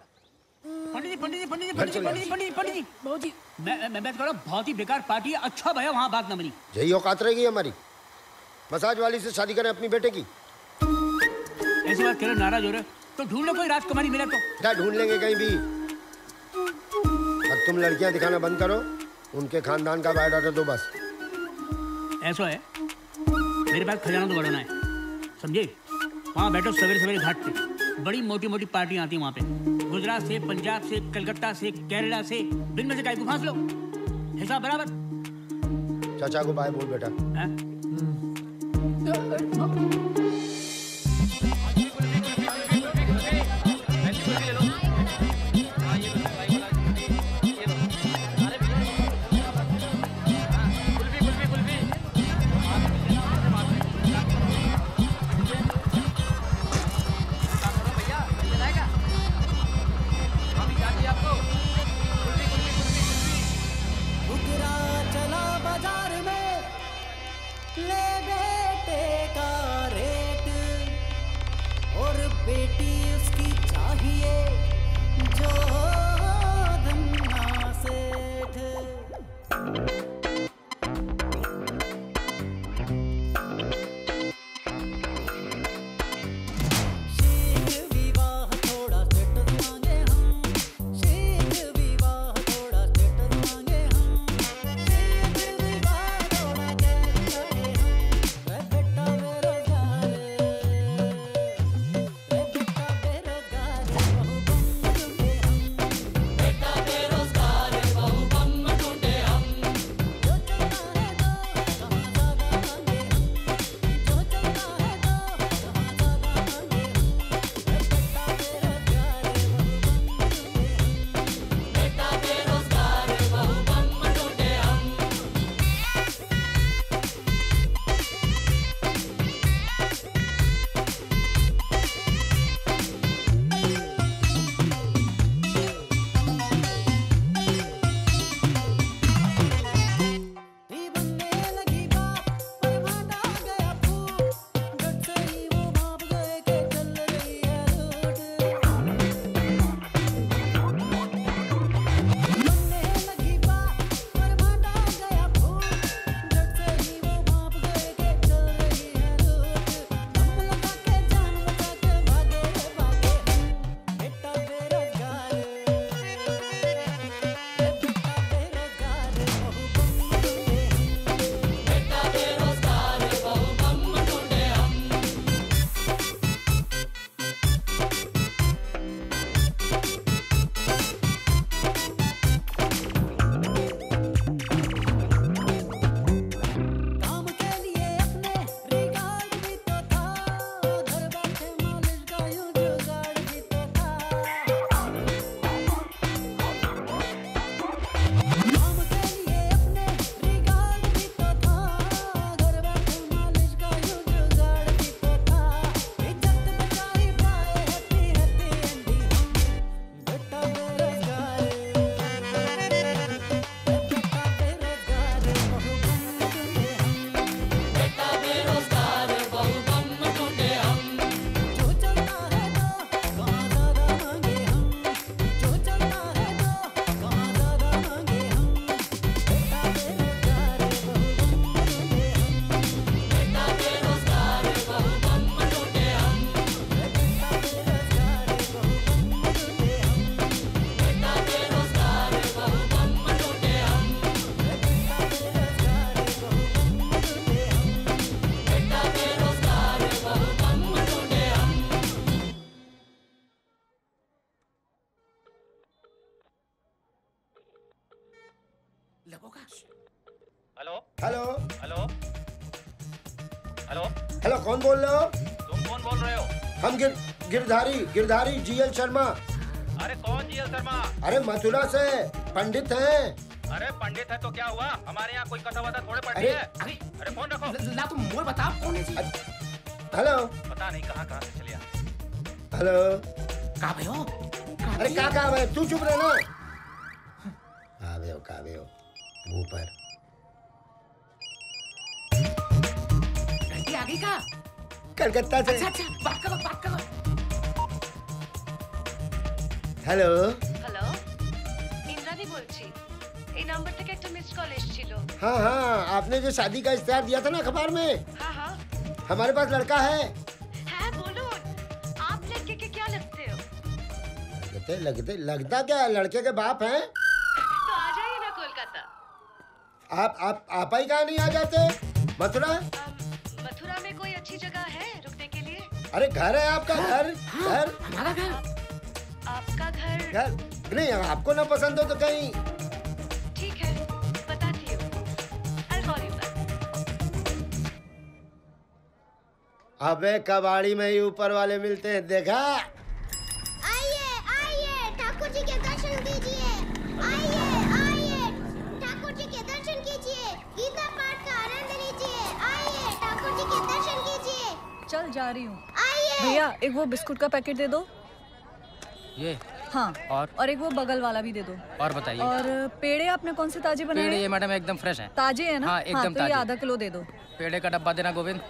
पंडित जी पंडित जी पंडित जी पंडित जी पंडित जी पंडित जी पंडित जी। बहुत ही मैं मैं बात कर रहा हूँ बहुत ही बेकार पार्टी है अच्छा भैया वहाँ बात न बनी यही औकात रहेगी हमारी। मसाज वाली से शादी करें अपनी बेटे की। ऐसी बात करे नाराज़ हो रहे तो ढूंढ लो कोई राजकुमारी मिले तो। क्या ढूंढ लेंगे कहीं भी? अब तुम लड़कियाँ दिखाना बंद करो। उनके खानदान का बायोडाटा दो बस। ऐसा है? मेरे पास खजाना तो बढ़ाना है। समझे? वहाँ बैठो सवेरे सवेरे घाट पे। बड़ी मोटी मोटी पार्टियाँ आती हैं वहाँ पे। गुजरात से पंजाब से कलकत्ता से केरला से। दिन में से काय को फांस लो। हिसाब बराबर। चाचा को बाय बोल बेटा। हैं? उतरा गिरधारी गिरधारी जीएल शर्मा। अरे कौन जीएल शर्मा? अरे मथुरा से पंडित है। अरे पंडित है तो क्या हुआ? हमारे यहाँ कोई कथा वथा थोड़े पड़ती अरे- है? अरे फ़ोन रखो। ला तुम मोर बता कौन है हेलो। पता नहीं कहाँ कहाँ से चले हेलो। कहाँ पे हो? अरे का का भाई तू चुप रहना। आवे हो कावे हो? मुँह पर। घंटी आ गई का? कलकत्ता से। अच्छा अच्छा बात करो बात करो। হ্যালো হ্যালো ইন্দ্রাণী বলছি এই নাম্বার থেকে একটা মিসড কল এসেছিল हाँ हाँ आपने जो शादी का इश्तेहार दिया था ना अखबार में हाँ हाँ हमारे पास लड़का है হ্যাঁ বলুন आप लड़के के क्या लगते हो लगते लगते लगता क्या है? लड़के के बाप हैं तो आ जाइए ना कोलकाता आप आप आप ही कहाँ नहीं आ जाते मथुरा मथुरा में कोई अच्छी जगह है रुकने के लिए अरे घर है आपका घर घर हमारा घर आपका घर नहीं आपको ना पसंद हो तो कहीं। ठीक है बताती हूँ। I'll call you back. अबे कबाड़ी में ही ऊपर वाले मिलते हैं देखा? आइए आइए ठाकुर जी के दर्शन कीजिए। आइए आइए ठाकुर जी के दर्शन कीजिए। गीता पाठ का आनंद लीजिए। आइए ठाकुर जी के दर्शन कीजिए। चल जा रही हूँ। आइए। भैया एक वो बिस्कुट का पैकेट दे दो। ये हाँ और? और एक वो बगल वाला भी दे दो। और बताइए। और पेड़े आपने कौन से ताजे बनाए? पेड़ हैं? ये मैडम एकदम फ्रेश है। ताजे है ना? हाँ एकदम तो ये ताजे। आधा किलो दे दो। पेड़े का डब्बा देना गोविंद।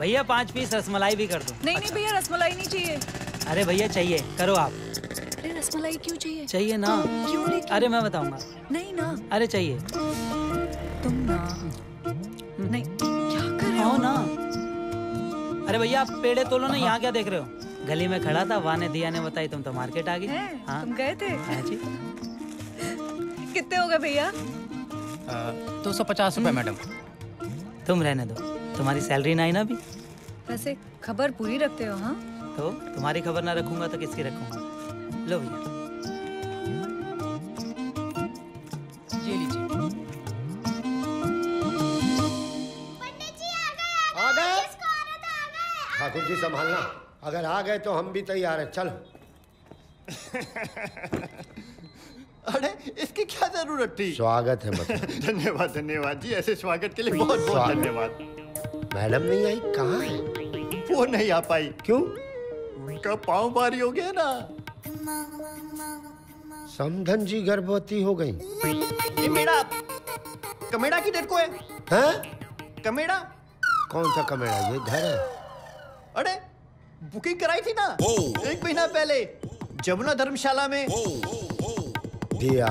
भैया पाँच पीस रसमलाई भी कर दो। नहीं नहीं भैया रसमलाई नहीं चाहिए। अरे भैया चाहिए। करो आप। अरे रसमलाई क्यों चाहिए? चाहिए ना। क्यों लेकिन? अरे मैं बताऊँगा। नहीं ना। अरे चाहिए। तुम ना। नहीं क्या कर रहे हो? ना। अरे भैया आप पेड़े तोलो ना यहाँ क्या देख रहे हो? गली में खड़ा था वाने दिया ने बताई तुम तो मार्केट आ गई। हाँ तुम गए थे? हाँ जी। कितने हो गए भैया? दो सौ पचास रुपये मैडम। तुम रहने दो। तुम्हारी सैलरी ना आई ना अभी? वैसे खबर पूरी रखते हो हाँ? तो तुम्हारी खबर ना रखूँगा तो किसकी रखूँगा? लो भैया। ये लीजिए। ठाकुर जी संभालना। अगर आ गए तो हम भी तैयार हैं। चल। अरे इसकी क्या ज़रूरत थी? स्वागत है मतलब। धन्यवाद धन्यवाद जी। ऐसे स्वागत के लिए बहुत बहुत धन्यवाद। मैडम नहीं आई? कहाँ है? वो नहीं आ पाई। क्यों? उनका पाँव भारी हो गया ना। समधन जी गर्भवती हो गई। कमेड़ा कमेड़ा की डेट को है? हैं? कमेड़ा? कौन सा कमेड़ा? ये घर है। अरे बुकिंग कराई थी ना? एक महीना पहले जमुना धर्मशाला में। दिया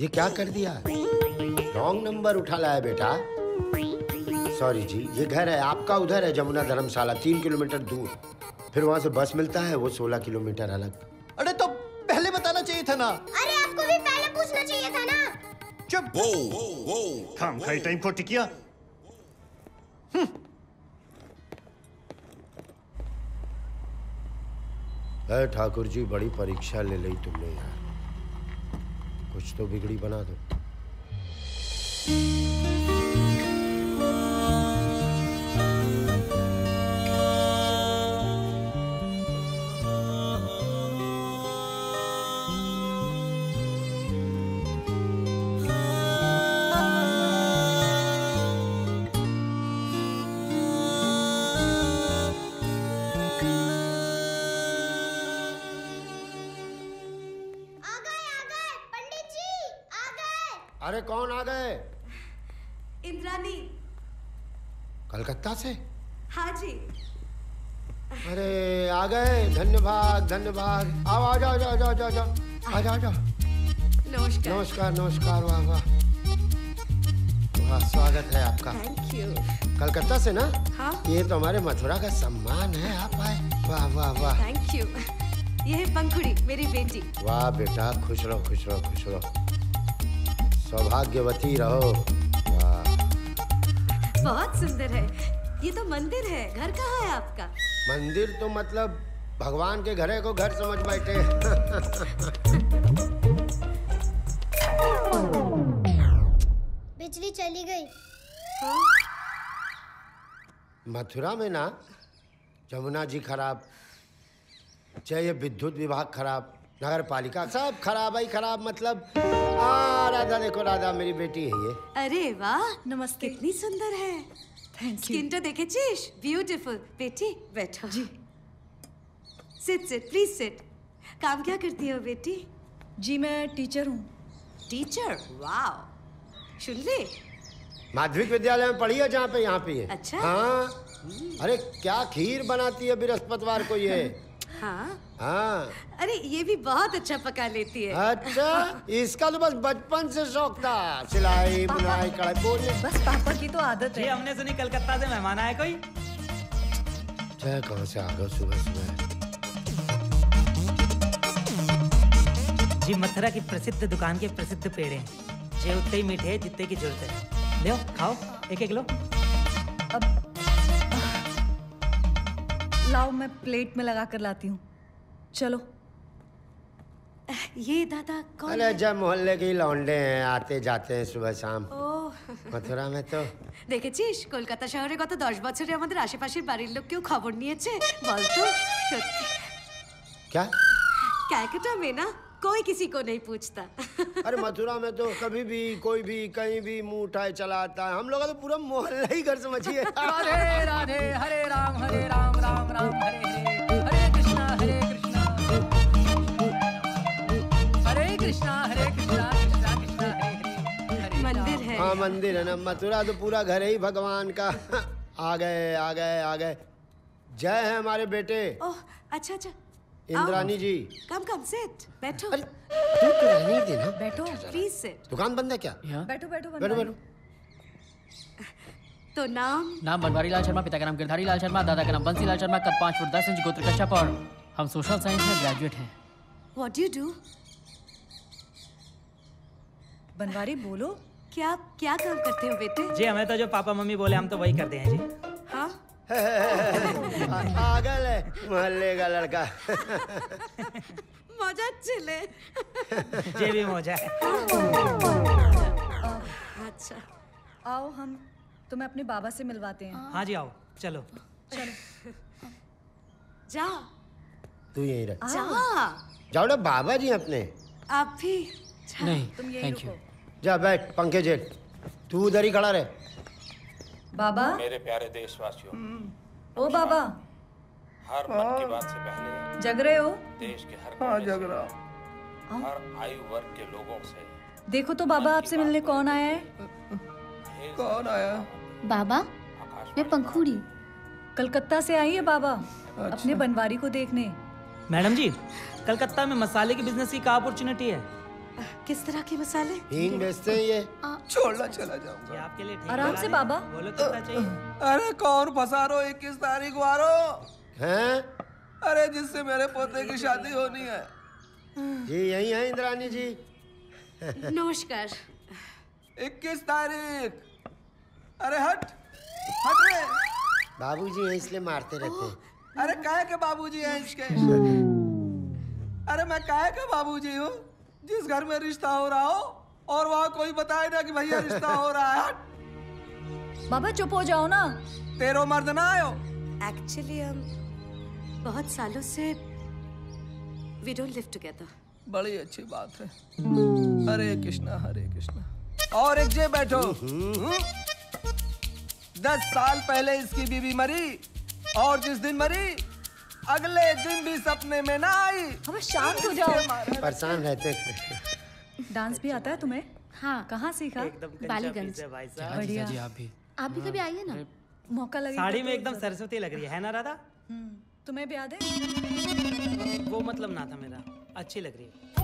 ये क्या कर दिया? रॉन्ग नंबर उठा लाया बेटा। सॉरी जी ये घर है आपका उधर है जमुना धर्मशाला तीन किलोमीटर दूर। फिर वहाँ से बस मिलता है वो सोलह किलोमीटर अलग। अरे तो पहले बताना चाहिए था ना? अरे आपको भी पहले पूछना चाहिए था ना? चुप। खाम खाई टाइम को टिकिया है ठाकुर जी बड़ी परीक्षा ले ली तुमने यार। कुछ तो बिगड़ी बना दो। अरे कौन आ गए? इंद्रानी। कलकत्ता से? हाँ जी। अरे आ गए। धन्यवाद धन्यवाद। आओ आ जाओ जाओ जाओ जाओ जाओ आ जाओ जाओ। नमस्कार। नमस्कार नमस्कार वाह वाह। वाह स्वागत है आपका। थैंक यू कलकत्ता से ना? हाँ। ये तो हमारे मथुरा का सम्मान है आप आए। वाह वाह वाह। थैंक यू ये है पंखुड़ी मेरी बेटी। वाह बेटा खुश रहो खुश रहो खुश रहो। सौभाग्यवती रहो। बहुत सुंदर है। ये तो मंदिर है। घर कहाँ है आपका? मंदिर तो मतलब भगवान के घरे को घर समझ बैठे। बिजली चली गई। मथुरा में ना जमुना जी खराब चाहे विद्युत विभाग खराब नगर पालिका सब खराब ही खराब मतलब राधा देखो राधा मेरी बेटी है ये। अरे वाह नमस्ते। कितनी सुंदर है। थैंक यू तो देखे चीश। ब्यूटीफुल बेटी बैठो। जी। सिट सिट प्लीज़ सिट काम क्या करती हो बेटी? जी मैं टीचर हूँ। टीचर वाह सुन माध्यमिक विद्यालय में पढ़ी हो जहाँ पे यहाँ पे अच्छा। हाँ। hmm। अरे क्या खीर बनाती है बृहस्पतिवार को ये? हाँ। हाँ। अरे ये भी बहुत अच्छा पका लेती है। अच्छा इसका तो बस बचपन से शौक था। सिलाई बुनाई कढ़ाई बोलने बस पापा की तो आदत जी हमने सुनी कलकत्ता से मेहमान आए कोई? चाहे कहाँ से आ गए सुबह सुबह? जी मथुरा की प्रसिद्ध दुकान के प्रसिद्ध पेड़ हैं। जे उतने ही मीठे हैं जितने की ज़रूरत है। लो खाओ एक एक लो लाओ मैं प्लेट में लगा कर लाती हूँ चलो ये दादा कौन अरे है जब मोहल्ले के ही लौंडे हैं आते जाते हैं सुबह शाम ওহ मथुरा में तो দেখেছিস কলকাতা শহরে গত দশ বছরে আমাদের আশেপাশের বাড়ির লোক কেউ খবর নিয়েছে বলতো সত্যি क्या ক্যালকাটা में ना कोई किसी को नहीं पूछता। अरे मथुरा में तो कभी भी कोई भी कहीं भी मुँह उठाए चला आता है। हम लोग तो पूरा मोहल्ला ही घर समझिए। राधे राधे हरे राम हरे राम राम राम हरे हरे। हरे कृष्णा हरे कृष्णा। हरे कृष्णा हरे कृष्णा कृष्णा कृष्णा हरे हरे। मंदिर है। हाँ मंदिर है ना। मथुरा तो पूरा घर ही भगवान का। आ गए आ गए आ गए। जय है हमारे बेटे। ओह अच्छा अच्छा। इंद्रानी जी। कम कम सिट बैठो। अरे तू तो रहने ही देना बैठो प्लीज़ सिट दुकान बंद है क्या? बैठो बैठो बैठो बैठो। तो नाम? नाम बनवारी लाल शर्मा पिता का नाम गिरधारी लाल शर्मा दादा का नाम बंसी लाल शर्मा कद पाँच फुट दस इंच गोत्र कश्यप और हम सोशल साइंस में ग्रेजुएट हैं। What do you do Banwari बोलो। क्या क्या काम करते हो बेटे? जी हमें तो जो पापा मम्मी बोले हम तो वही करते हैं जी। पागल है। मोहल्ले का लड़का। मज़ा चले। जे भी मौजा है। अच्छा। आओ हम तुम्हें अपने बाबा से मिलवाते हैं। हाँ जी आओ। चलो। चलो। जा तू यहीं रह। जा जाओ। ना बाबा जी अपने। आप भी। नहीं, तुम यही रुको। जा बैठ पंखे जेठ तू उधर ही खड़ा रहे। बाबा? मेरे प्यारे देशवासियों ओ बाबा। हर मन की बात से पहले जग रहे हो? देश के हर हाँ जग रहा हर आयु वर्ग के लोगों से देखो तो बाबा आपसे मिलने कौन आया है? कौन आया? बाबा मैं पंखुड़ी। कलकत्ता से आई है बाबा अपने बनवारी को देखने। मैडम जी कलकत्ता में मसाले के बिज़नेस की क्या अपॉर्चुनिटी है। किस तरह के मसाले? हींग बेचते हैं ये। छोड़ना चला जाऊँगा। आपके लिए आराम से बाबा। बोलो कितना चाहिए? अरे कौन फंसा रो इक्कीस तारीख वारो। हैं? अरे जिससे मेरे पोते की शादी होनी है। जी यही है इंद्रानी जी। नमस्कार। इक्कीस तारीख। अरे हट। हट रे। बाबूजी हैं इसलिए मारते रहते हैं। अरे काहे के बाबूजी हैं इसके? अरे मैं काहे का बाबूजी हूँ? जिस घर में रिश्ता हो रहा हो और वहाँ कोई बताए ना कि भैया रिश्ता हो रहा है। बाबा चुप हो जाओ ना। तेरो मर्द ना आयो। एक्चुअली हम बहुत सालों से वी डोंट लिव टुगेदर बड़ी अच्छी बात है। हरे कृष्णा हरे कृष्णा। और एक जे बैठो? दस साल पहले इसकी बीवी मरी और जिस दिन मरी अगले दिन भी सपने में ना आई। हमें शांत हो जाओ। परेशान रहते हैं। डांस भी आता है तुम्हें? हाँ कहाँ सीखा बालीगंज। बढ़िया। जी आप भी। आप भी कभी आइए ना? मौका लगे साड़ी तो में एकदम सरस्वती लग रही है ना राधा? हम्म, तुम्हें भी याद है? वो मतलब ना था मेरा अच्छी लग रही है।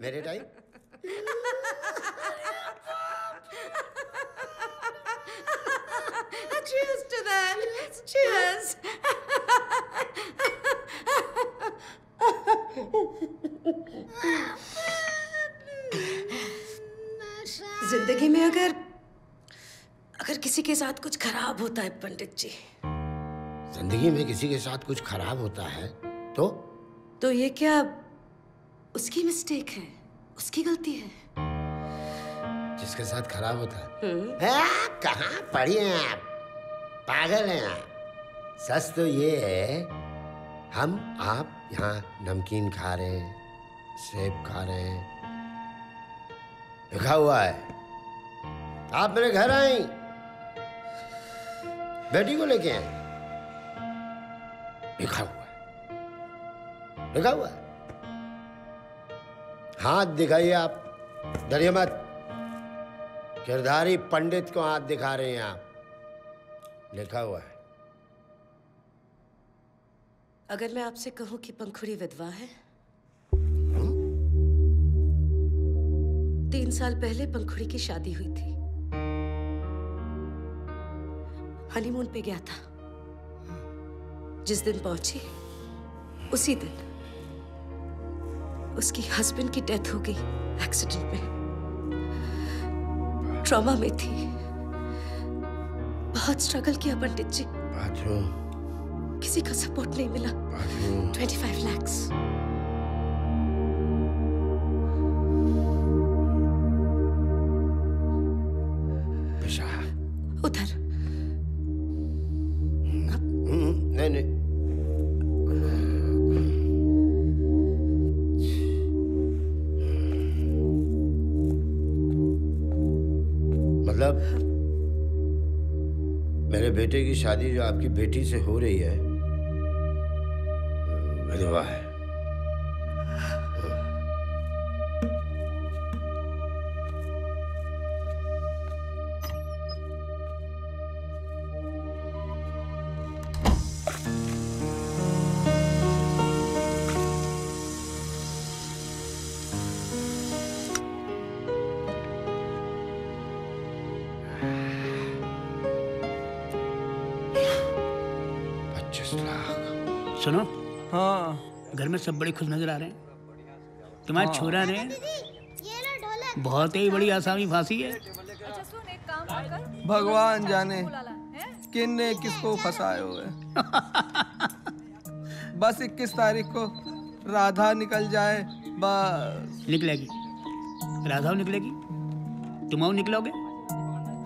मेरे time Cheers to that. Cheers. ज़िंदगी में अगर अगर किसी के साथ कुछ खराब होता है पंडित जी ज़िंदगी में किसी के साथ कुछ खराब होता है तो तो ये क्या उसकी मिस्टेक है उसकी गलती है। जिसके साथ खराब होता है। आ, कहाँ पढ़ी हैं आप? पागल हैं आप। सच तो ये है हम आप यहाँ नमकीन खा रहे हैं सेब खा रहे हैं। लिखा हुआ है आप मेरे घर आई। बेटी को लेके आए लिखा हुआ है। लिखा हुआ है। हाथ दिखाइए आप। डरिए मत किरदारी पंडित को हाथ दिखा रहे हैं आप। लिखा हुआ है। अगर मैं आपसे कहूँ कि पंखुड़ी विधवा है? तीन साल पहले पंखुड़ी की शादी हुई थी। हनीमून पे गया था। जिस दिन पहुँची उसी दिन उसकी हस्बैंड की डेथ हो गई एक्सीडेंट में। ट्रॉमा में थी। बहुत स्ट्रगल किया पंडित जी। किसी का सपोर्ट नहीं मिला। बाथरूम 25 lakhs बेटे की शादी जो आपकी बेटी से हो रही है विधवा है। घर में सब बड़े खुश नज़र आ रहे हैं। तुम्हारे हाँ। छोरा ने बहुत ही बड़ी आसामी फांसी है। भगवान जाने किन ने किसको फंसाए हुए। बस 21 तारीख को राधा निकल जाए बस। निकलेगी। राधाओ निकलेगी? तुम आओ निकलोगे?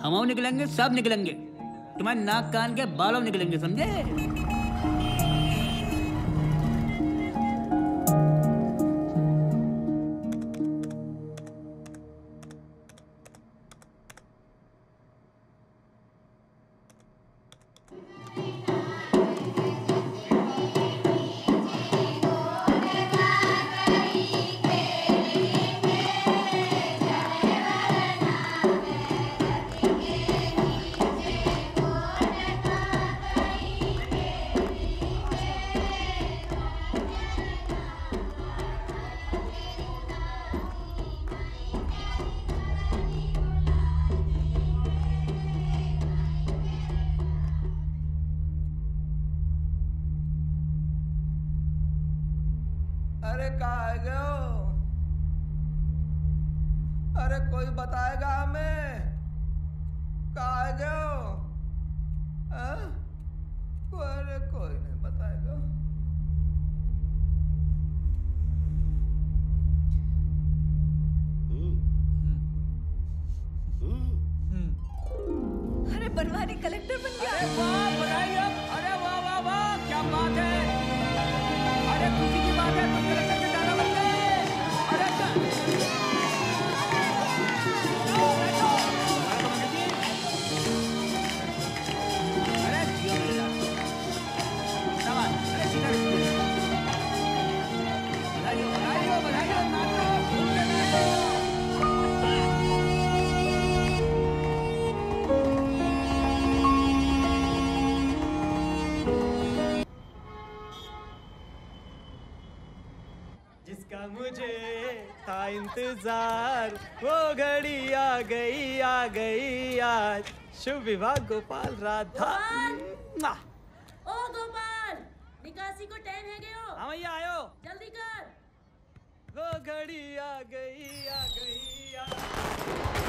हम निकलेंगे सब निकलेंगे। तुम्हारे नाक कान के बालों निकलेंगे समझे? इंतज़ार। वो घड़ी आ गई आ गई आज। शुभ विवाह गोपाल राधा। ओ गोपाल! निकासी को टाइम है गयो। हाँ भैया आयो। जल्दी कर। वो घड़ी आ गई आ गई आ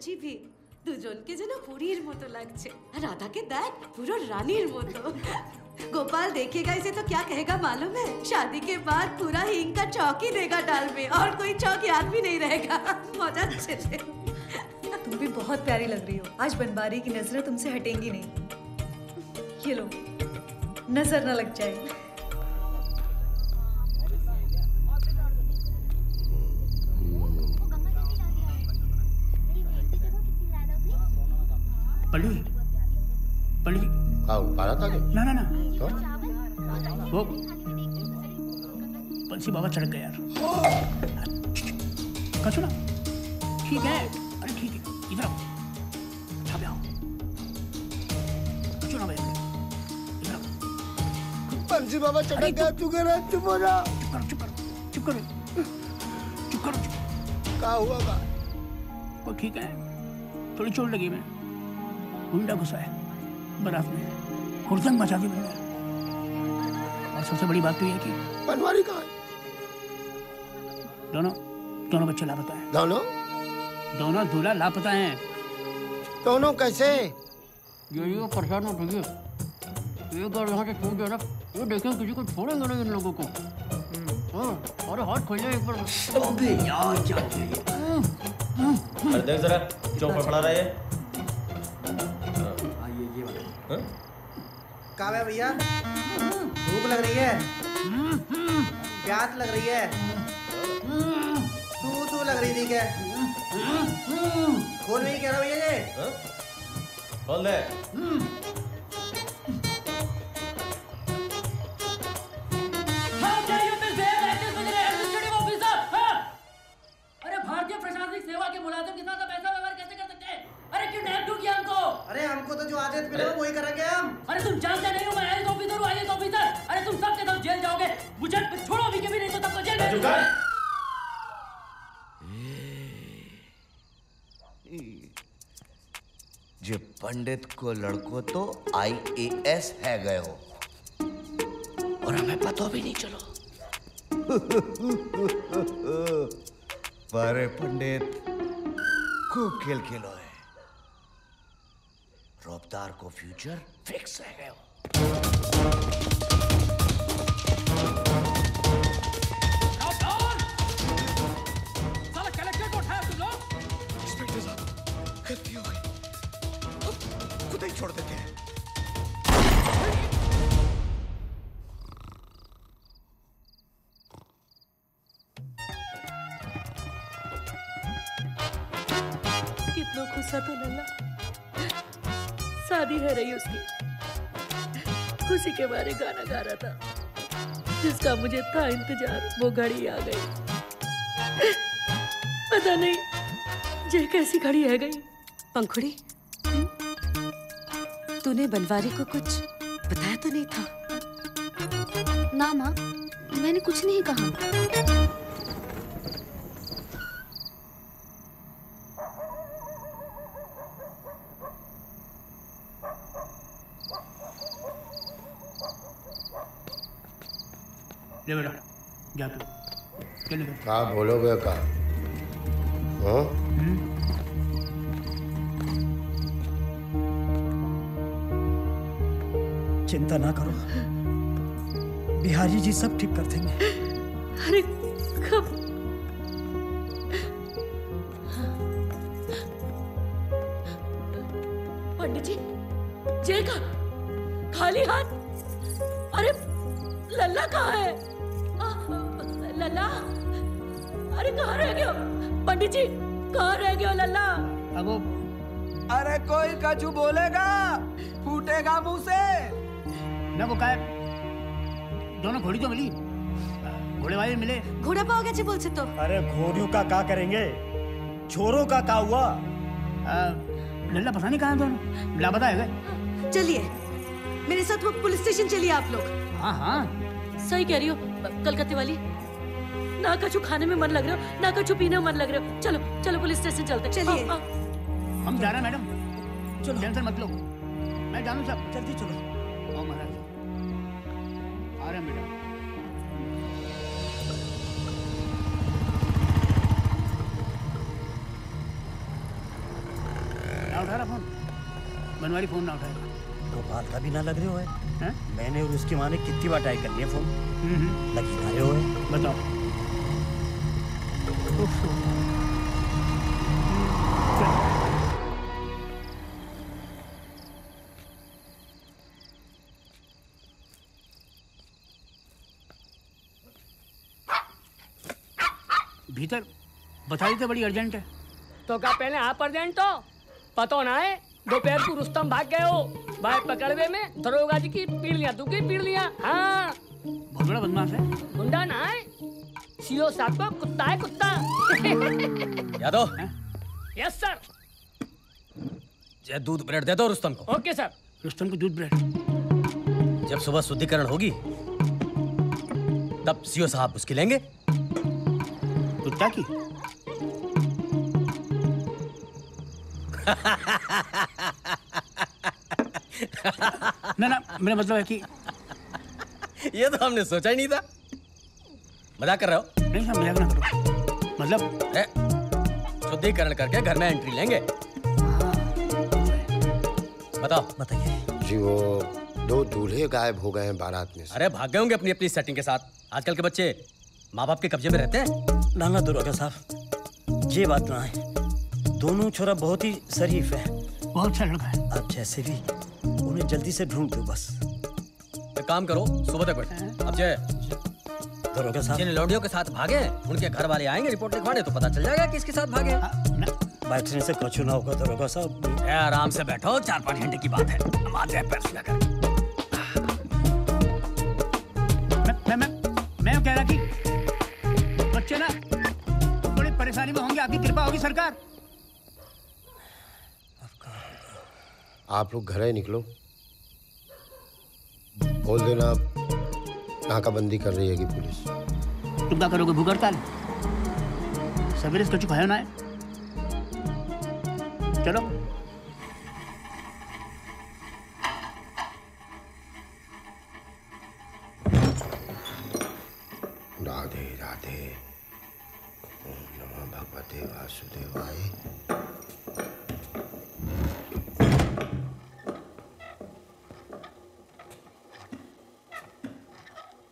और मेरी बच्ची भी দুজনকে যেন পুরীর মতো লাগছে আর রাধাকে দেখ পুরো রানীর মতো गोपाल देखेगा इसे तो क्या कहेगा मालूम है शादी के बाद पूरा हींग का चौक ही देगा डाल में और कोई चौक याद भी नहीं रहेगा मजा चले तुम भी बहुत प्यारी लग रही हो आज बनबारी की नजरें तुमसे हटेंगी नहीं ये लो नजर न लग जाए पल्लू पल्लू आओ पारा था ना ना ना। तो? वो पंछी बाबा चढ़ गया यार। कहा सुना? ठीक है। अरे ठीक है। इधर आओ। अच्छा पे आओ। सुना भाई? इधर आओ। पंछी बाबा चढ़ गया तू कह चुप हो जा। चुप करो चुप करो चुप करो। क्या हुआ का ठीक है? थोड़ी चोट लगी मैं गुंडा घुसा है। बरात में। हुड़दंग मचा दी मैंने और सबसे बड़ी बात तो ये कि बनवारी कहाँ है? दोनों दोनों बच्चे लापता हैं। दोनों? दोनों दूल्हा लापता हैं। दोनों कैसे? ये ये परेशान मत होइए एक बार यहाँ से छूट गया ना ये देखें किसी को छोड़ेंगे नहीं इन लोगों को। हाँ अरे हाथ खोलिए एक बार। अबे यार क्या हो गया देख जरा चौक पर खड़ा रहा ये हाँ, ये। ये हाँ? कहाँ है भैया भूख लग रही है। प्यास लग रही है। तू तू लग रही थी क्या? खोल नहीं कह रहा भैया ये? हाँ? खोल दे। अरे भारतीय प्रशासनिक सेवा के मुलाजिम के साथ ऐसा व्यवहार कैसे कर सकते हैं अरे क्यों किया हमको? अरे हमको तो जो आदेश मिला वही करेंगे हम। अरे तुम जानते नहीं हो मैं आईएएस ऑफिसर हूँ आईएएस ऑफिसर अरे तुम सब के सब जेल जाओगे। मुझे छोड़ो अभी के भी नहीं तो सबको जेल भेज दूँगा जे पंडित को लड़को तो आईएएस है गयो और हमें पता भी नहीं चलो। बारे पंडित खूब खेल खेलो। है रौबदार को फ्यूचर फिक्स है। शादी रही उसकी। खुशी के बारे गाना गा रहा था। जिसका मुझे था इंतज़ार वो घड़ी आ गई। पता नहीं ये कैसी घड़ी है गई। पंखुड़ी तूने बनवारी को कुछ बताया तो नहीं था? ना माँ मैंने कुछ नहीं कहा ले बेटा जा तू चल इधर का बोलोगे का हाँ? चिंता ना करो। बिहारी जी सब ठीक कर देंगे। अरे कोई कछु बोलेगा फूटेगा मुँह से। ना वो काय? दोनों घोड़ी तो मिली? घोड़े वाले मिले। घोड़ा पाओगे जी बोल सकते हो? अरे घोड़ियों का का करेंगे? छोरों का का हुआ? लल्ला पता नहीं कहाँ दोनों। लापता है चलिए मेरे साथ वो पुलिस स्टेशन चलिए आप लोग। हाँ हाँ। सही कह रही हो कलकत्ते वाली। ना कछु खाने में मन लग रहा हो ना कछु पीने में मन लग रहा हो। चलो चलो पुलिस स्टेशन चलते चलिए। हम जा रहे हैं मैडम। चलो टेंशन मत लो। मैं जानू सब जल्दी चलो। आओ महाराज। आ रहे हैं उठा रहा फ़ोन? बनवारी फ़ोन ना उठाएगा गोपाल का भी ना लग रहे हो है? हैं? मैंने और उसकी माँ ने कितनी बार ट्राई कर लिया फ़ोन लगी ना रहे हो है? बताओ। भीतर बता देते बड़ी अर्जेंट है। तो क्या पहले आप अर्जेंट हो? पतो ना है दोपहर को रुस्तम भाग गए हो। भाई पकड़वे में दरोगा जी की पीड़ लिया तू की पीड़ लिया हाँ। बहुत बड़ा बदमाश है। गुंडा ना है। सीओ साहब को कुत्ता है कुत्ता। यादव। यस सर जय दूध ब्रेड दे दो रुस्तम को। ओके सर रुस्तम को दूध ब्रेड। जब सुबह शुद्धिकरण होगी तब सीओ साहब उसकी लेंगे। कुत्ता की? ना ना मेरा मतलब है कि ये तो हमने सोचा ही नहीं था। मज़ाक कर रहे हो? नहीं हम मज़ाक ना करो। मतलब? शुद्धिकरण करके घर में एंट्री लेंगे। बताओ। बताइए। जी वो दो दूल्हे गायब हो गए हैं बारात में अरे भाग गए होंगे अपनी अपनी सेटिंग के साथ। आजकल के बच्चे माँ बाप के कब्जे में रहते हैं? ना ना दुर्गा साहब ये बात ना है दोनों छोरा बहुत ही शरीफ है। बहुत अच्छा लड़का है। आप जैसे भी उन्हें जल्दी से ढूंढ दो बस। एक काम करो सुबह तक बैठ। अब जय। दरोगा साहब। जिन लौंडियों के साथ भागे उनके घर वाले आएँगे रिपोर्ट लिखवाने तो पता चल जाएगा किसके साथ भागे बैठने से कछु ना होगा दरोगा साहब। आराम से बैठो चार पाँच घंटे की बात है। हम हैं पैर कर। मैं मैं मैं कह रहा कि परेशानी में होंगे आपकी कृपा होगी सरकार। आप लोग घर ही निकलो। बोल देना आप नाकाबंदी कर रही है कि पुलिस। तुम क्या करोगे भूख हड़ताल सवेरे से कुछ खाया ना है। चलो। वासुदेवाय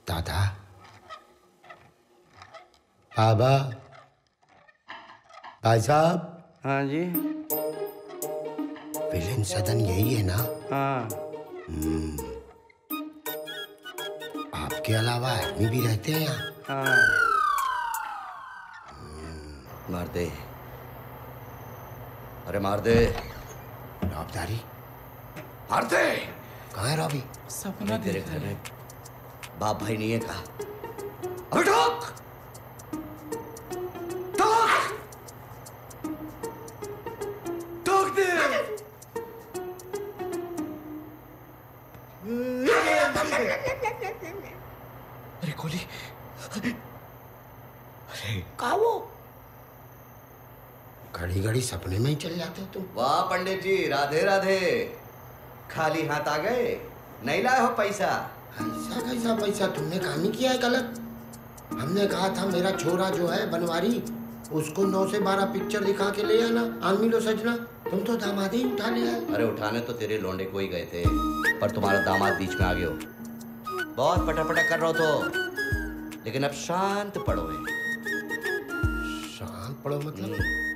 दादा? बाबा? भाई साहब? हाँ जी। विलेन सदन यही है ना? हाँ। हम्म। आपके अलावा आदमी भी रहते हैं यहाँ? हाँ। मार दे। अरे मार दे। रावदारी मार दे। कहा है रावी सपना तेरे घर में। बाप भाई नहीं है कहा। अबे ठोक ठोक सपने में ही चल जाते तुम। वाह पंडित जी राधे राधे। खाली हाथ आ गए नहीं लाए हो पैसा? ऐसा कैसा पैसा? तुमने काम ही किया है गलत। हमने कहा था मेरा छोरा जो है बनवारी उसको नौ से बारह पिक्चर दिखा के ले आना आदमी लो सजना। तुम तो दामाद ही उठा ले आए अरे उठाने तो तेरे लोंडे को ही गए थे पर तुम्हारा दामाद बीच में आ हो बहुत पटा पटा कर रहे हो तो लेकिन अब शांत पड़ो। है शांत पड़ो मतलब?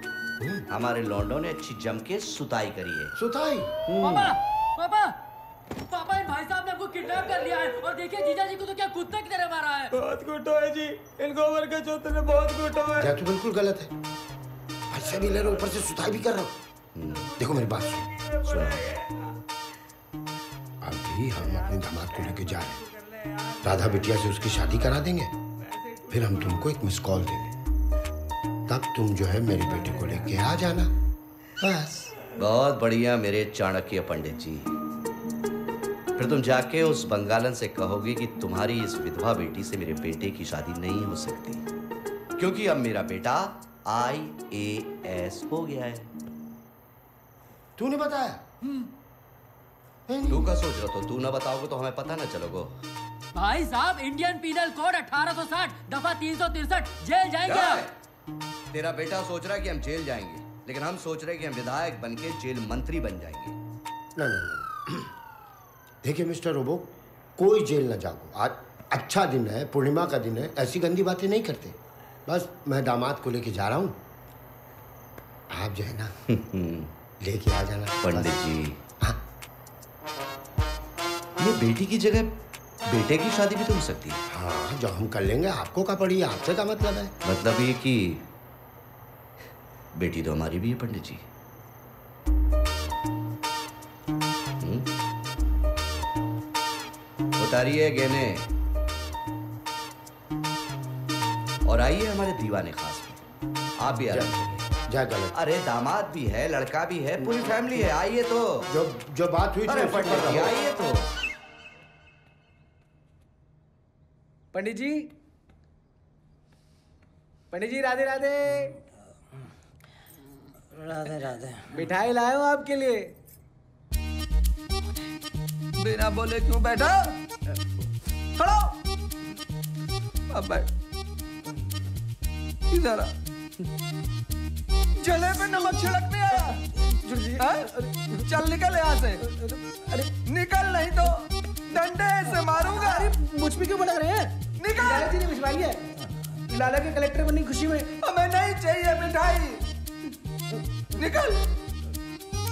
हमारे लौंडों ने अच्छी जम के सुताई करी है। सुताई? पापा पापा पापा इन भाई साहब ने हमको किडनैप कर लिया है। और देखिए जीजा जी को तो क्या कुत्ते की तरह मारा है। बहुत गुटो है जी। इन गोबर के चौथे में बहुत गुटो है। यह तो बिल्कुल गलत है। पैसे भी ले रहे हो ऊपर से सुताई भी कर रहा हो। देखो मेरी बात सुन। सुनो। अभी हम अपने दामाद को लेके जा रहे हैं। राधा बिटिया से उसकी शादी करा देंगे। फिर हम तुमको एक मिस कॉल देंगे। तब तुम जो है मेरी बेटी को लेके आ जाना। बस। बहुत बढ़िया मेरे चाणक्य पंडित जी। फिर तुम जाके उस बंगालन से कहोगे कि तुम्हारी इस विधवा बेटी से मेरे बेटे की शादी नहीं हो सकती। क्योंकि अब मेरा बेटा आई ए एस हो गया है। तूने बताया? तू का सोच रहा तो तू ना बताओगे तो हमें पता ना चलोगो। भाई साहब इंडियन पीनल कोड 1860 दफ़ा तीन सौ तिरसठ जेल जाएँगे आप। तेरा बेटा सोच रहा है कि हम जेल जाएँगे लेकिन हम सोच रहे हैं कि हम विधायक बन के जेल मंत्री बन जाएँगे। ना ना ना देखिए मिस्टर रोबो कोई जेल ना जाओ आज अच्छा दिन है पूर्णिमा का दिन है ऐसी गंदी बातें नहीं करते। बस मैं दामाद को लेके जा रहा हूँ। आप जो है ना लेके आ जाना। पंडित जी। हाँ। ये बेटी की जगह बेटे की शादी भी तो हो सकती है। हाँ जो हम कर लेंगे आपको का पड़ी? आपसे का मतलब है? मतलब ये कि बेटी तो हमारी भी है पंडित जी। हम्म? उतारिए गहने। और आइए हमारे दीवाने खास में आप भी आराम गलत अरे दामाद भी है लड़का भी है पूरी फैमिली है आइए तो। जो जो बात हुई आइए तो। पंडित जी। पंडित जी राधे राधे। राधे राधे। मिठाई लाए हूँ आपके लिए। बिना बोले क्यों बैठा? खड़ो। अब बैठ इधर आ। जले पे नमक छिड़क नहीं आया हाँ? चल निकल यहाँ से। अरे। निकल नहीं तो डंडे से मारूँगा। अरे मुझ पे क्यों भड़क रहे हैं? निकल। लाला जी ने भिजवाई है। लाला के कलेक्टर बनने की खुशी में हमें नहीं चाहिए मिठाई। निकल।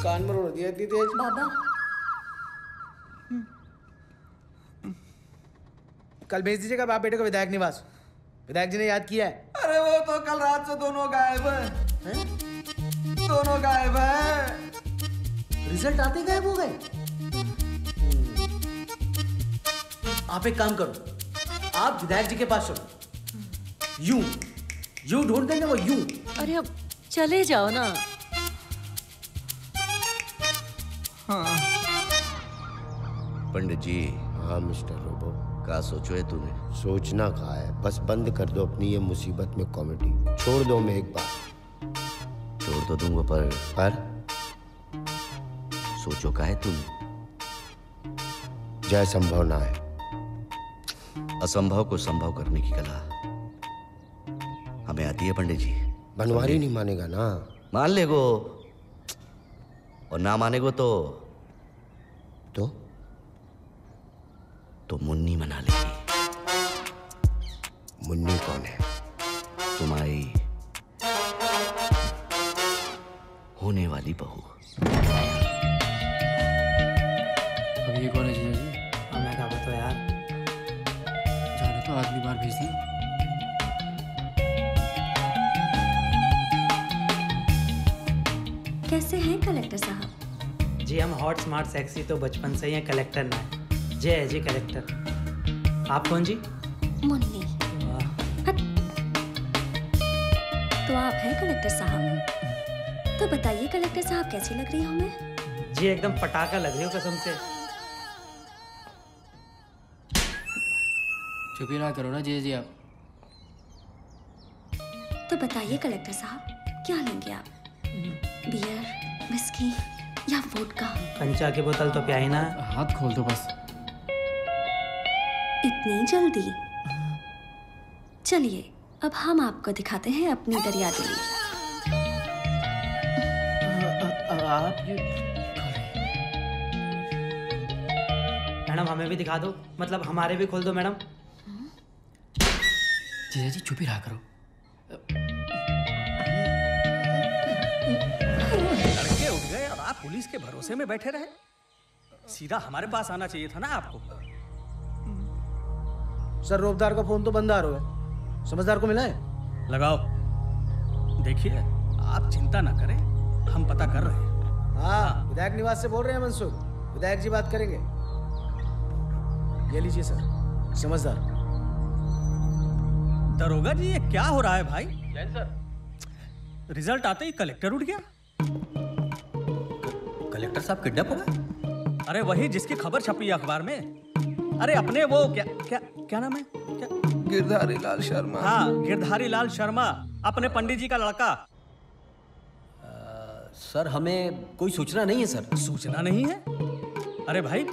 कान में रोड़ दिया इतनी तेज। बाबा। कल भेज दीजिएगा बाप बेटे को विधायक निवास। विधायक जी ने याद किया है। अरे वो तो कल रात से दोनों गायब हैं। दोनों गायब हैं। रिज़ल्ट आते गायब हो गए। आप एक काम करो आप विधायक जी के पास चलो। यू यू ढूंढ ना वो यू। अरे अब चले जाओ ना। हाँ। पंडित जी। हाँ मिस्टर रोबो क्या सोचो है तूने? सोचना कहा है? बस बंद कर दो अपनी ये मुसीबत में कॉमेडी। छोड़ दो मैं एक बार। छोड़ तो दूँगा पर पर? सोचो का है तूने? जय संभव ना है। असंभव को संभव करने की कला। हमें आती है पंडित जी। बनवारी नहीं मानेगा ना। मान लेगो। और ना मानेगो तो? तो? तो मुन्नी मना लेगी। मुन्नी कौन है? तुम्हारी होने वाली बहू। अब ये कौन है जीजा जी मैं क्या बताऊँ यार? तो अगली बार भेज। दी कैसे हैं कलेक्टर साहब? जी हम हॉट स्मार्ट सेक्सी तो बचपन से ही हैं कलेक्टर ना जय है जी कलेक्टर आप कौन जी? मुन्नी। तो आप हैं कलेक्टर साहब? तो बताइए कलेक्टर साहब कैसी लग रही हूँ मैं? जी एकदम पटाखा लग रही हो कसम से। चुप ही ना करो ना जीजा जी आप। तो बताइए कलेक्टर साहब क्या लेंगे आप? बियर विस्की या वोडका? कंचा की बोतल तो प्याई ना। हाथ खोल दो बस। इतनी जल्दी? चलिए अब हम आपको दिखाते हैं अपनी दरिया दिली आप मैडम हमें भी दिखा दो। मतलब हमारे भी खोल दो मैडम। जीजा जी चुप ही रहा करो। लड़के उठ गए और आप पुलिस के भरोसे में बैठे रहे। सीधा हमारे पास आना चाहिए था ना आपको? सर रोबदार का फ़ोन तो बंद आ रहा है। समझदार को मिला है? लगाओ। देखिए आप चिंता ना करें हम पता कर रहे हैं। हाँ विधायक निवास से बोल रहे हैं मंसूर विधायक जी बात करेंगे। ये लीजिए सर। समझदार। दरोगा जी ये क्या हो रहा है भाई? जैन सर। रिज़ल्ट आते ही कलेक्टर उठ गया। कलेक्टर साहब किडनैप हो गए? अरे वही जिसकी खबर छपी है अखबार में। अरे अपने वो क्या क्या क्या नाम है? गिरधारी लाल शर्मा। हाँ गिरधारी लाल शर्मा अपने पंडित जी का लड़का। सर हमें कोई सूचना नहीं है सर। सूचना नहीं है? अरे भाई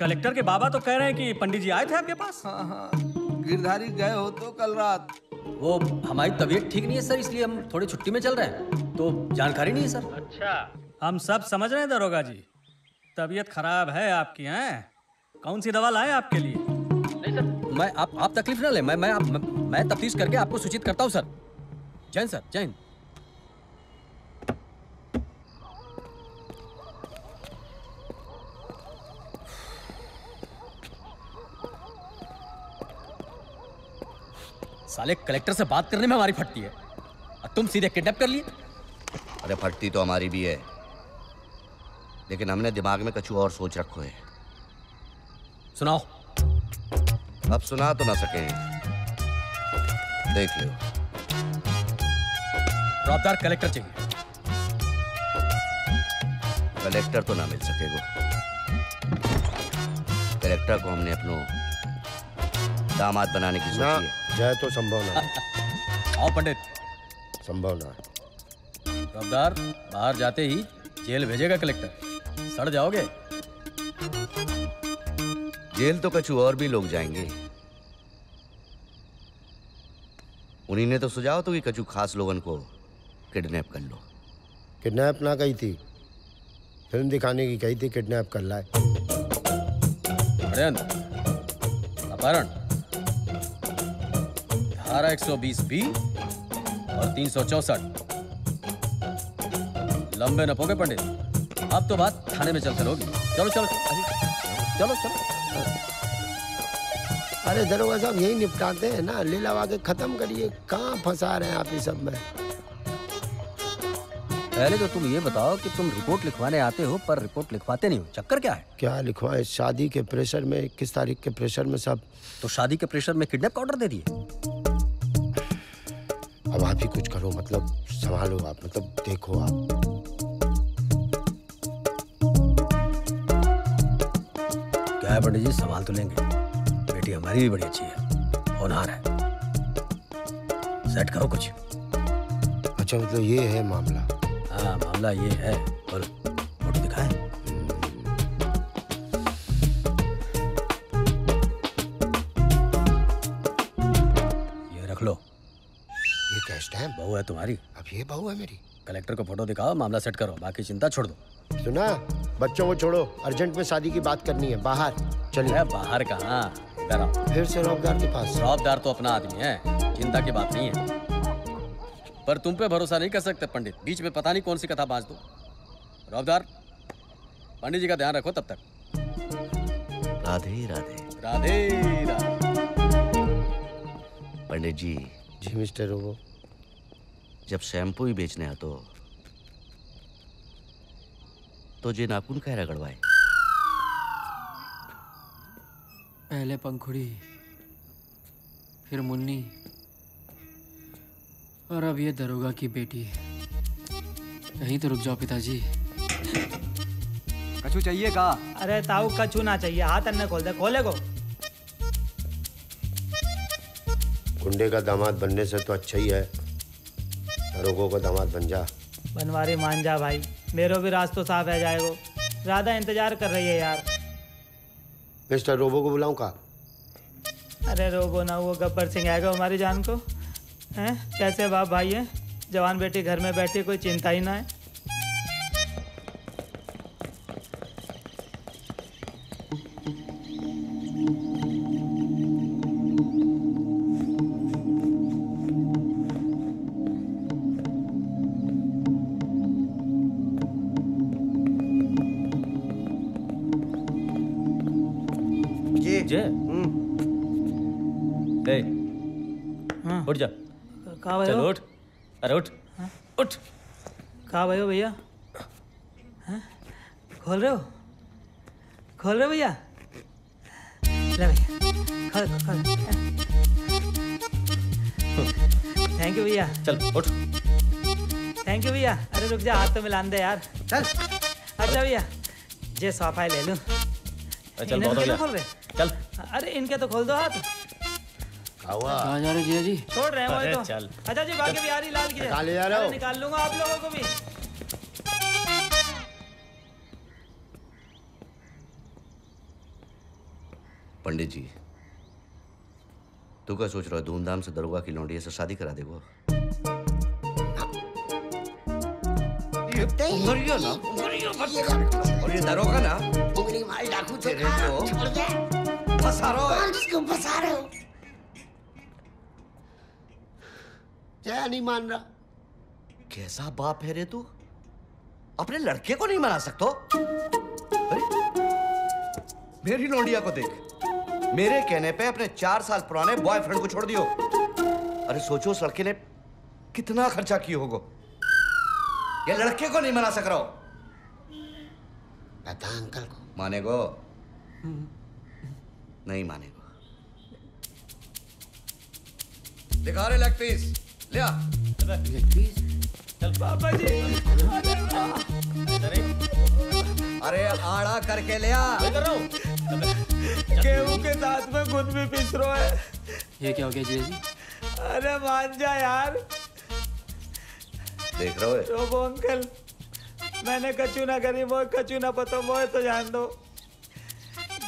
कलेक्टर के बाबा तो कह रहे हैं कि पंडित जी आए थे आपके पास? हाँ हाँ। गिरधारी गए हो तो कल रात। वो हमारी तबीयत ठीक नहीं है सर इसलिए हम थोड़ी छुट्टी में चल रहे हैं। तो जानकारी नहीं है सर? अच्छा। हम सब समझ रहे हैं दरोगा जी। तबीयत खराब है आपकी हैं? कौन सी दवा लाए आपके लिए? नहीं सर। मैं आप आप तकलीफ़ ना ले। मैं मैं मैं, मैं तफ्तीश करके आपको सूचित करता हूँ सर। जैन सर जैन। साले कलेक्टर से बात करने में हमारी फटती है। और तुम सीधे किडनैप कर लिए। अरे फटती तो हमारी भी है। लेकिन हमने दिमाग में कछु और सोच रखो है। सुनाओ। अब सुना तो ना सके। देख लो रौबदार कलेक्टर चाहिए। कलेक्टर तो ना मिल सकेगा। कलेक्टर को हमने अपनो दामाद बनाने की सोची है। जय तो संभव ना आओ पंडित। संभव ना है बाहर जाते ही जेल भेजेगा कलेक्टर। सड़ जाओगे? जेल तो कछु और भी लोग जाएँगे। उन्हीं ने तो सुझाव तो कि कछु खास लोगन को किडनैप कर लो। किडनैप ना कही थी। फ़िल्म दिखाने की कही थी किडनैप कर लाए। अपहरण धारा 120 बी और तीन सौ चौसठ। लंबे न पोगे पंडित। अब तो बात थाने में चलकर होगी। चलो चलो अरे, चलो चलो। अरे दरोगा साहब यही निपटाते हैं ना। ले लवा के खत्म करिए। कहाँ फंसा रहे हैं आप इस सब में? पहले तो तुम ये बताओ कि तुम रिपोर्ट लिखवाने आते हो पर रिपोर्ट लिखवाते नहीं हो। चक्कर क्या है? क्या लिखवाए? शादी के प्रेशर में इक्कीस तारीख के प्रेशर में सब? तो शादी के प्रेशर में किडनैप का ऑर्डर दे दिए। अब आप ही कुछ करो मतलब संभालो आप मतलब देखो आप। क्या है पंडित जी? संभाल तो लेंगे। बेटी हमारी भी बड़ी अच्छी है होनहार है। सेट करो कुछ। अच्छा मतलब ये है मामला। हाँ मामला ये है। बहू है तुम्हारी। अब ये बहू है मेरी। कलेक्टर को फ़ोटो दिखाओ मामला सेट करो बाकी चिंता छोड़ दो। सुना? बच्चों को छोड़ो अर्जेंट में शादी की बात करनी है बाहर। चलिए। बाहर कहाँ? फिर से रौबदार के पास। रौबदार तो अपना आदमी है चिंता की बात नहीं है। पर तुम पे भरोसा नहीं कर सकते पंडित। बीच में पता नहीं कौन सी कथा बांच दो। रौबदार पंडित जी का ध्यान रखो तब तक। राधे राधे। राधे राधे। पंडित जी। जी मिस्टर रोबो। जब शैम्पू ही बेचने है तो तो जे नाखून कह रगड़वाए पहले पंखुड़ी फिर मुन्नी और अब ये दरोगा की बेटी यहीं तो रुक जाओ पिताजी। कछु चाहिए का? अरे ताऊ कछु ना चाहिए। हाथ अन्य खोल दे खोले को। गुंडे का दामाद बनने से तो अच्छा ही है। दरोगों का दामाद बन जा। बनवारी मान जा भाई। मेरो भी रास्तो साफ़ है जाएगो। राधा इंतज़ार कर रही है यार। मिस्टर रोबो को बुलाऊं का? अरे रोबो ना वो गब्बर सिंह आएगा हमारी जान को। हैं? कैसे बाप भाई है? जवान बेटी घर में बैठी कोई चिंता ही ना है। कहाँ भाई चल उठ। अरे उठ। उठ। कहाँ भाई हो भैया? हैं? खोल रहे हो? खोल रहे हो भैया? ले भैया खोल खोल थैंक यू भैया। चल उठ। थैंक यू भैया। अरे रुक जा हाथ तो मिलान दे यार। चल। अच्छा भैया जे सफ़ाई ले लूँ। चल बहुत हो गया। खोल रहे? चल। अरे इनके तो खोल दो हाथ। कहाँ जा रहे जिया जी? छोड़ रहे हैं वो अरे तो। चल। अच्छा जी बाकी बिहारी लाल की निकाल ले जा रहे हो? निकाल लूँगा आप लोगों को भी। पंडित जी तू क्या सोच रहा है? धूमधाम से दरोगा की लौंडिया से शादी करा देगो? उंगलियों ना। उंगलियों मत और ये दरोगा ना? उंगली मार डाकू तेरे को छोड़ दे। फंसा रहा है। किसको फंसा जय नहीं मान रहा। कैसा बाप है रे तू? अपने लड़के को नहीं मना सकते? मेरी लौंडिया को देख। मेरे कहने पे अपने चार साल पुराने बॉयफ्रेंड को छोड़ दियो। अरे सोचो उस लड़के ने कितना खर्चा किया होगा। ये लड़के को नहीं मना सक रहा हो। बता अंकल को। माने मानेगो? नहीं मानेगो। दिखा रहे लेग पीस ले आ। चल पापा जी। अरे आड़ा करके ले आ। गेहूँ के साथ में गुद भी पिस रो है। ये क्या हो गया जी? अरे मान जा यार। देख रहे हो? अंकल मैंने कचू ना करी मोह कचू ना पतो मोह तो जान दो।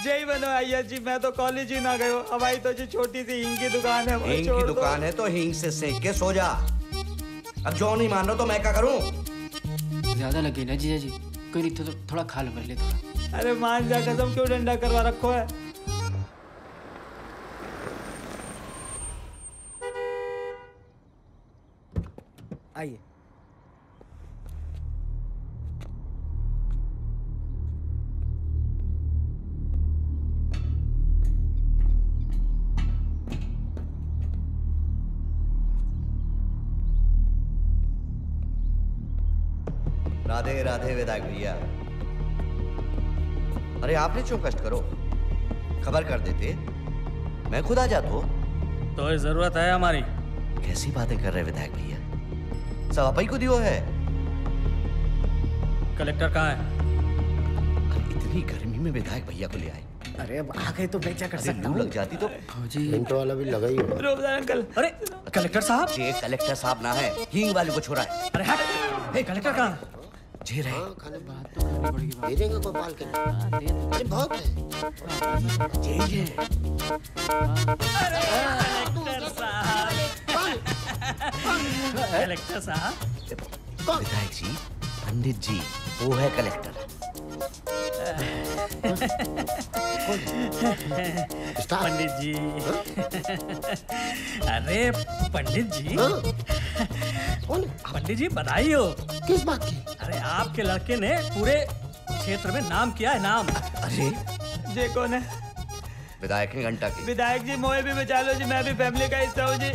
जय बनो आइया जी मैं तो कॉलेज ही ना गयो हमारी तो जी छोटी सी हिंग की दुकान है वो हींग की दुकान है तो हींग से सेक के सो जा। अब जो नहीं मान रहा तो मैं क्या करूँ? ज़्यादा लगे ना जिया जी। कोई नहीं तो थोड़ा खा लो ले थोड़ा। अरे मान जा कसम क्यों डंडा करवा रखो है? आइए। राधे राधे विधायक भैया। अरे आपने क्यों कष्ट करो। खबर कर देते। मैं खुद आ जाता तो ये ज़रूरत है हमारी। कैसी बातें कर रहे विधायक भैया? सब आप ही को दियो है। कलेक्टर कहाँ है? अरे इतनी गर्मी में विधायक भैया को ले आए। अरे अब आ गए तो बेचा क्या कर सकता लग जाती तो। मिनट वाला भी लगा ही होगा अंकल। अरे कलेक्टर साहब? ये कलेक्टर साहब ना है। हींग वाले को छोड़ा है। अरे हट। हे कलेक्टर कहाँ? है? जी रहे। हाँ खाने बात तो करनी पड़ेगी दे देंगे गोपाल के। अरे बहुत है। जी है कलेक्टर साहब। विधायक जी पंडित जी वो है कलेक्टर। पंडित जी अरे पंडित जी पंडित जी बधाई हो। किस बात की? अरे आपके लड़के ने पूरे क्षेत्र में नाम किया है नाम। अरे। जे कौन है? विधायक ने घंटा की। विधायक जी मोए भी बचा लो जी मैं भी फैमिली का हिस्सा हूँ जी।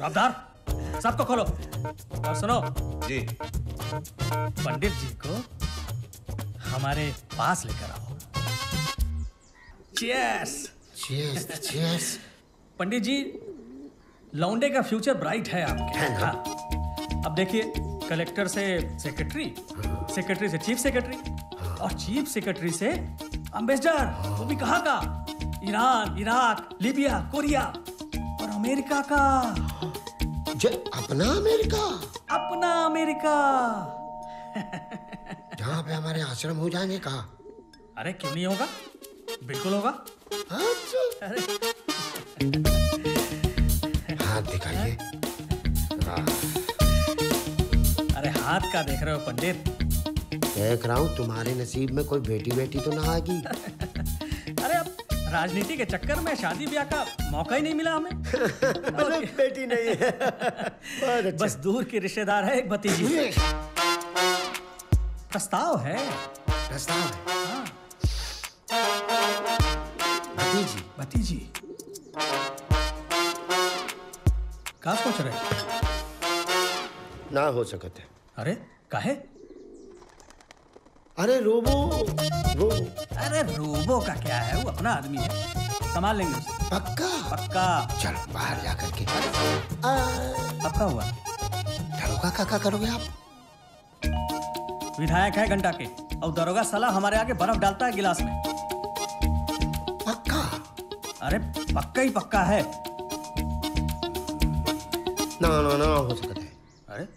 रफ्तार सबको खोलो। और सुनो। जी। पंडित जी को हमारे पास लेकर आओ। Cheers cheers cheers Pandit ji लौंडे का फ्यूचर ब्राइट है आपके। हाँ अब देखिए कलेक्टर से सेक्रेटरी सेक्रेटरी से चीफ सेक्रेटरी और चीफ सेक्रेटरी से अम्बेसडर वो भी कहाँ का? ईरान इराक लीबिया कोरिया और अमेरिका का। जे अपना अमेरिका? अपना अमेरिका। जहाँ पे हमारे आश्रम हो जाएँगे कहा अरे क्यों नहीं होगा? बिल्कुल होगा। अच्छा अरे। हाथ दिखाइए। हाँ, अरे हाथ का देख रहे हो पंडित। देख रहा हूँ तुम्हारे नसीब में कोई बेटी बेटी तो ना आएगी। अरे अब राजनीति के चक्कर में शादी ब्याह का मौका ही नहीं मिला हमें। अरे बेटी नहीं है। अच्छा। बस दूर की रिश्तेदार है एक भतीजी। प्रस्ताव है। प्रस्ताव है। भतीजी। भतीजी। का सोच रहे ना हो सकत। है अरे काहे? अरे रोबो। रोबो अरे रोबो का क्या है? वो अपना आदमी है। संभाल लेंगे उसे। पक्का? पक्का। चलो बाहर जा करके पक्का हुआ। दरोगा का क्या करोगे आप? विधायक है घंटा के और दरोगा साला हमारे आगे बर्फ़ डालता है गिलास में। पक्का? अरे पक्का ही पक्का है। ना ना ना हो सकता है। अरे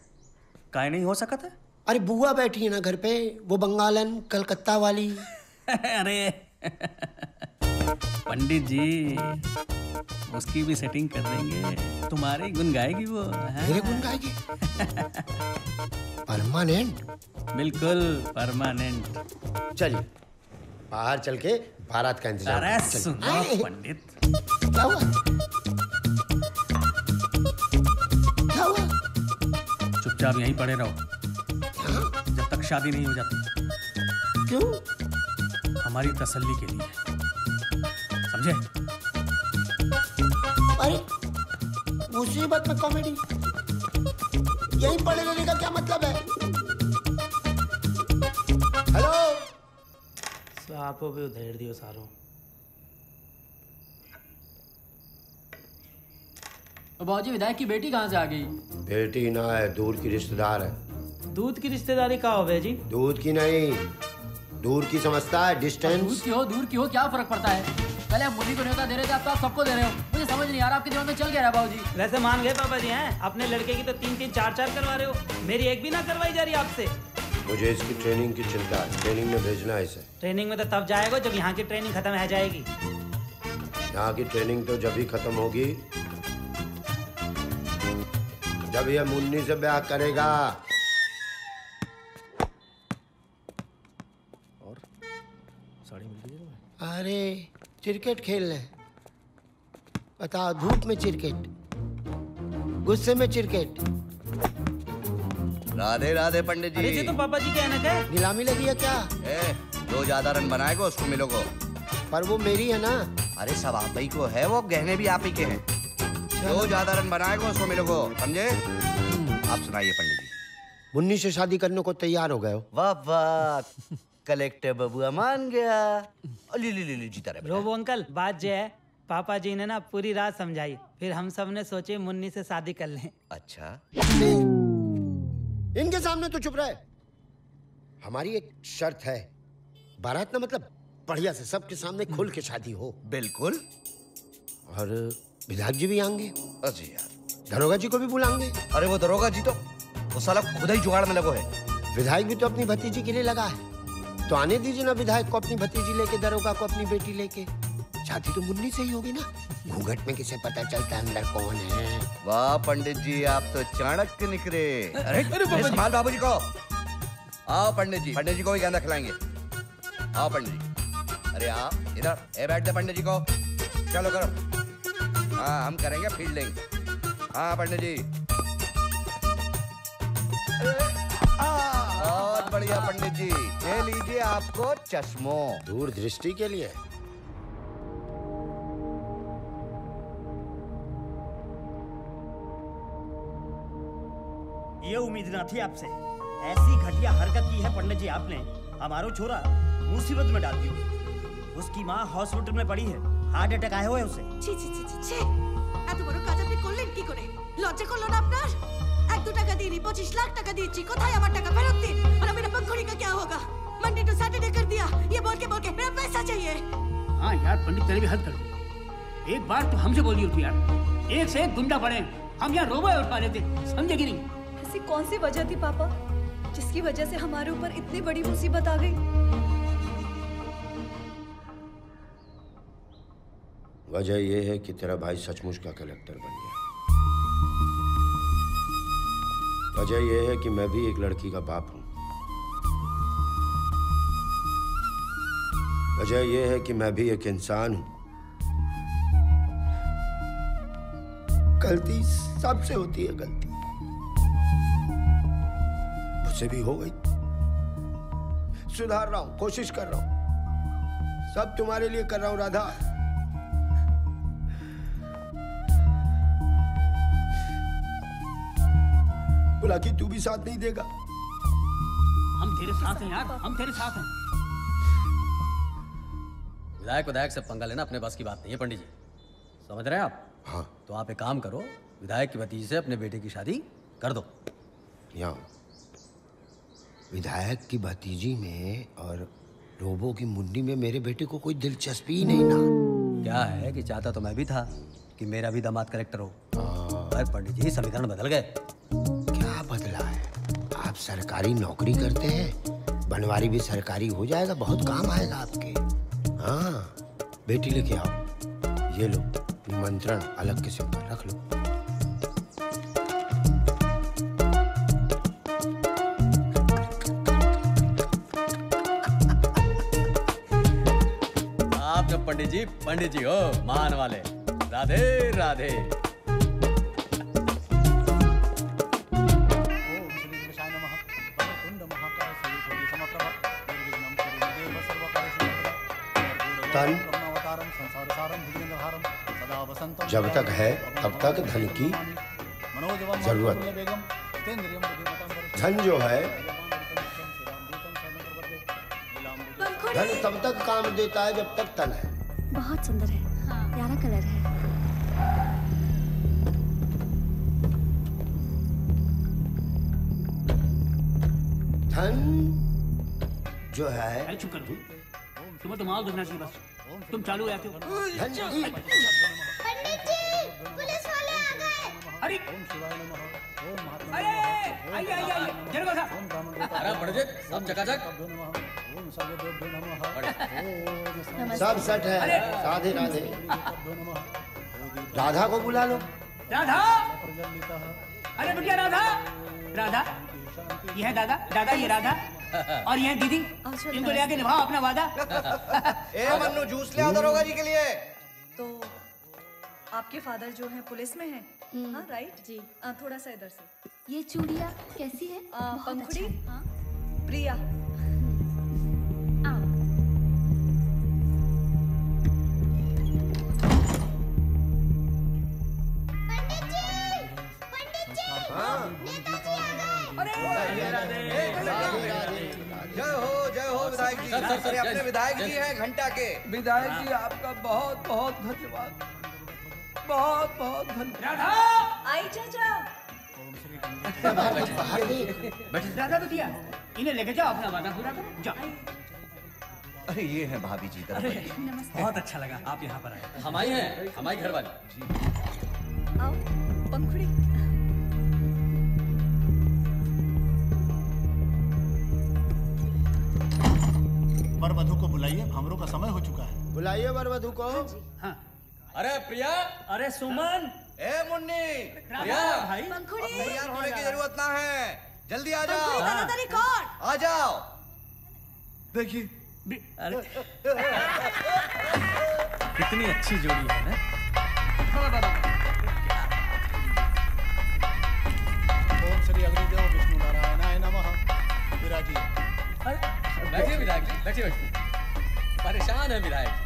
काय नहीं हो सकता है? अरे बुआ बैठी है ना घर पे वो बंगालन कलकत्ता वाली। अरे पंडित जी उसकी भी सेटिंग कर देंगे। तुम्हारे गुन गाएगी वो हाँ? मेरे गुन गाएगी? परमानेंट बिल्कुल परमानेंट चलिए बाहर चल के बारात का चलिए। सुनो पंडित। क्या हुआ? क्या हुआ? चुपचाप यहीं पड़े रहो। जब तक शादी नहीं हो जाती। क्यों? हमारी तसल्ली के लिए। समझे? अरे मुसीबत में कॉमेडी यही पड़े रहने का क्या मतलब है? हेलो आपो भी उधेड़ दियो सारो। बाबूजी विधायक की बेटी कहाँ से आ गई? बेटी ना है दूर की रिश्तेदार है। दूध की रिश्तेदारी कहा हो जी? दूध की नहीं दूर की समझता है डिस्टेंस दूर डिस्टेंस की हो दूर की हो क्या फ़र्क पड़ता है? पहले आप मुन्नी को न्योता दे रहे थे अब तो आप सबको दे रहे हो। मुझे समझ नहीं आ रहा आपके दिमाग में चल क्या रहा है बाबूजी? वैसे मान गए पापा जी हैं? अपने लड़के की तो तीन तीन चार चार करवा रहे हो। मेरी एक भी ना करवाई जा रही आपसे। मुझे इसकी ट्रेनिंग की चिंता है। ट्रेनिंग में भेजना है इसे। ट्रेनिंग में तो तब जाएगा जब यहाँ की ट्रेनिंग खत्म है जाएगी। यहाँ की ट्रेनिंग तो जब ही खत्म होगी जब ये मुन्नी से ब्याह करेगा। साड़ी मिल गई अरे क्रिकेट खेल रहे बताओ धूप में क्रिकेट गुस्से में क्रिकेट। राधे राधे पंडित जी। ये तो पापा जी के अनक नीलामी लगी है क्या? ए, जो ज़्यादा रन बनाएगा उसको मिलोगे पर वो मेरी है ना। अरे सब आप ही को है वो गहने भी आप ही के हैं। जो ज़्यादा रन बनाएगा उसको मिलोगे समझे? आप सुनाइए पंडित जी। मुन्नी से शादी करने को तैयार हो गए हो। वाह वाह। कलेक्टर बबुआ मान गया। ली ली ली ली जीता रहे रोबो अंकल बात जो है पापा जी ने ना पूरी रात समझाई। फिर हम सबने सोचे मुन्नी से शादी कर लें। अच्छा। इनके सामने तो चुप रहे। हमारी एक शर्त है बारात ना मतलब बढ़िया से सबके सामने खुल के शादी हो। बिल्कुल। और विधायक जी भी आएँगे। अजी यार। दरोगा जी को भी बुलाएँगे। अरे वो दरोगा जी तो वो साला खुद ही जुगाड़ में लगो है। विधायक भी तो अपनी भतीजी के लिए लगा है। तो आने दीजिए ना विधायक को अपनी भतीजी लेके दरोगा को अपनी बेटी लेके। शादी तो मुन्नी से ही होगी ना। घूंघट में किसे पता चलता अंदर कौन है। वाह पंडित जी आप तो चाणक्य निकले। अरे बाबू जी। को। आओ पंडित जी। पंडित जी को भी गंदा खिलाएँगे। आओ पंडित जी। अरे आप इधर ए बैठ दे पंडित जी को। चलो करो। हाँ हम करेंगे फील्डिंग हाँ पंडित जी। बहुत बढ़िया पंडित जी ले लीजिए आपको चश्मो। दूर दृष्टि के लिए। ये उम्मीद ना थी आपसे। ऐसी घटिया हरकत की है पंडित जी आपने। हमारो छोरा मुसीबत में डाल दियो। उसकी माँ हॉस्पिटल में पड़ी है। हार्ट अटैक आए हुए उसे। ची ची ची ची। आप तुम्हारो काज अपने कोलेन की करे लज्जा को लो अपना। এক দু টাকা দিইনি পঁচিশ লাখ টাকা দিয়েছি কোথায় আমার টাকা ফেরত দিন और मेरा पंखुड़ी का क्या होगा मंडे टू सैटरडे कर दिया ये बोल के बोल के मेरा पैसा चाहिए हाँ यार पंडित तेरे भी हद कर दो एक बार तो हमसे बोलिए थी यार एक से एक गुंडा पड़े हैं। हम यहाँ रोबो और पा रहे थे समझे कि नहीं ऐसी कौन सी वजह थी पापा जिसकी वजह से हमारे ऊपर इतनी बड़ी मुसीबत आ गई वजह यह है कि तेरा भाई सचमुच का कलेक्टर बन गया वजह यह है कि मैं भी एक लड़की का बाप हूँ। वजह यह है कि मैं भी एक इंसान हूँ। गलती सबसे होती है गलती। मुझसे भी हो गई। सुधार रहा हूँ, कोशिश कर रहा हूँ। सब तुम्हारे लिए कर रहा हूँ, राधा। बोला कि तू भी साथ नहीं देगा। हम तेरे साथ हैं यार हम तेरे साथ हैं। विधायक विधायक से पंगा लेना अपने बस की बात नहीं है पंडित जी। समझ रहे हैं आप? हाँ। तो आप एक काम करो विधायक की भतीजी से अपने बेटे की शादी कर दो। यहाँ विधायक की भतीजी में और रोबो की मुंडी में मेरे बेटे को कोई दिलचस्पी ही नहीं ना। क्या है कि चाहता तो मैं भी था कि मेरा भी दामाद कलेक्टर हो। पर पंडित जी समीकरण बदल गए। है सरकारी नौकरी करते हैं, बनवारी भी सरकारी हो जाएगा, बहुत काम आएगा आपके। हाँ बेटी लेके आओ। ये लो, निमंत्रण अलग किस्म का रख लो। पंडित जी पंडित जी हो मान वाले। राधे राधे। जब तक है तब तक धन की ज़रूरत। धन जो है धन तब तक काम देता है जब तक तन है। बहुत सुंदर है। प्यारा कलर है। धन जो है चुप कर। तू तुम्हें तो माल दुखना चाहिए बस। तुम चालू रहते हो। अरे। अरे आइए आइए आइए ज़रूर साहब अरे पंडित जी सब चकाचक सब सेट है। राधे राधे। राधा को बुला लो। राधा। अरे बिटिया राधा। राधा यह है दादा। दादा ये राधा। और ये है दीदी। इनको ले आके निभाओ अपना वादा। ए मन्नू जूस ले आओ दरोगा जी के लिए। तो आपके फादर जो हैं पुलिस में हैं? हाँ राइट जी आ, थोड़ा सा इधर से ये चूड़िया कैसी है आ, पंखुड़ी अच्छा हाँ प्रिया जय हो जय हो विधायक जी सर, सर, सर, अपने विधायक जी हैं घंटा के विधायक जी आपका बहुत बहुत धन्यवाद बहुत बहुत धन्यवाद। आई चाचा। राधा बिटिया इन्हें लेके जाओ अपना वादा पूरा करो। जाओ। अरे ये है भाभी जी दंपति बहुत अच्छा लगा। आप यहाँ पर आए। हमारी हैं हमारी घर वाली आओ पंखुड़ी। वर वधु को बुलाइए हमरों का समय हो चुका है। बुलाइए वर वधु को अरे प्रिया अरे सुमन। ए मुन्नी। प्रिया भाई। तैयार होने की ज़रूरत ना है। जल्दी आ जाओ। पंखुड़ी कौन? आ जाओ। देखिए। अरे। कितनी अच्छी जोड़ी है ना? ओम श्री अग्निदेव विष्णु नारायणाय नमः। विराजिए। बैठिए विधायक जी बैठिए बैठिए। परेशान है विधायक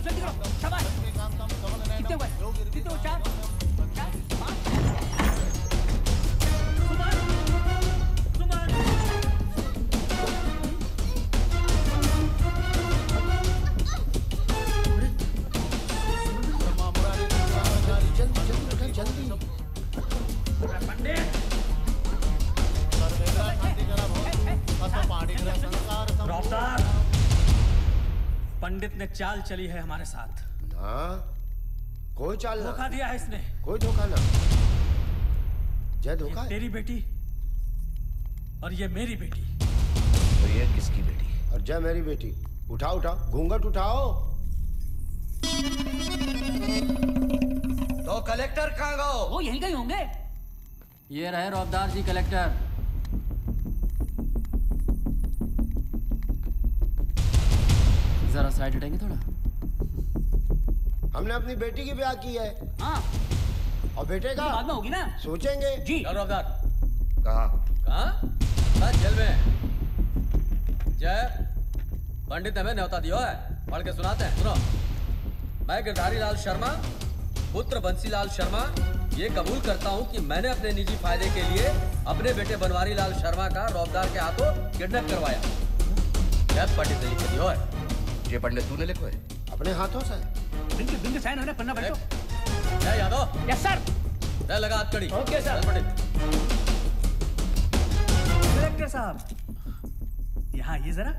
चलो बेटा जल्दी करो जल्दी करो शाबाश कितने हुए कितने हुए चार चार चाल चली है हमारे साथ। हाँ कोई चाल ना। धोखा दिया है इसने। कोई धोखा ना। जय धोखा है। तेरी बेटी और ये मेरी बेटी। तो ये किसकी बेटी? और जय मेरी बेटी। उठाओ उठाओ। घूंघट उठाओ। तो कलेक्टर कहाँ गो वो यहीं गए होंगे। ये रहे रौबदार जी कलेक्टर। साइड हटेंगे थोड़ा? हमने अपनी बेटी की ब्याह की है। हाँ। और बेटे का? बाद में होगी ना? सोचेंगे। जी। कहाँ? कहाँ? जेल में। जय। पंडित हमें न्योता दिया है। पढ़ के सुनाते हैं। सुनो। मैं गिरधारी लाल शर्मा पुत्र बंसीलाल शर्मा ये कबूल करता हूँ कि मैंने अपने निजी फ़ायदे के लिए अपने बेटे बनवारी लाल शर्मा का रौबदार के हाथों किडनैप करवाया। जय पंडित लिख के दिया है। ये पंडित तूने लिखो है अपने हाथों से। बिंद बिंद साइन होने पन्ना बैठो जय यादव। यस सर जय लगा हाथ कड़ी। Okay, sir. पंडित। कलेक्टर साहब यहाँ आइए जरा।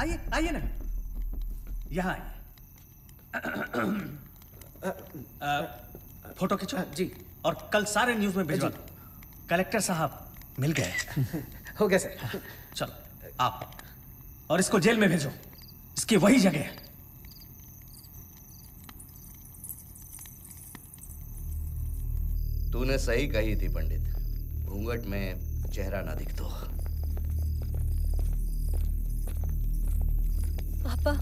आइए आइए ना। यहाँ आइए। फ़ोटो खींचो। जी। और कल सारे न्यूज़ में भिजवा दो। कलेक्टर साहब मिल गए। हो गया सर चलो आप। और इसको जेल में भेजो। इसकी वही जगह है। तूने सही कही थी पंडित। घूंघट में चेहरा ना दिख तो। पापा।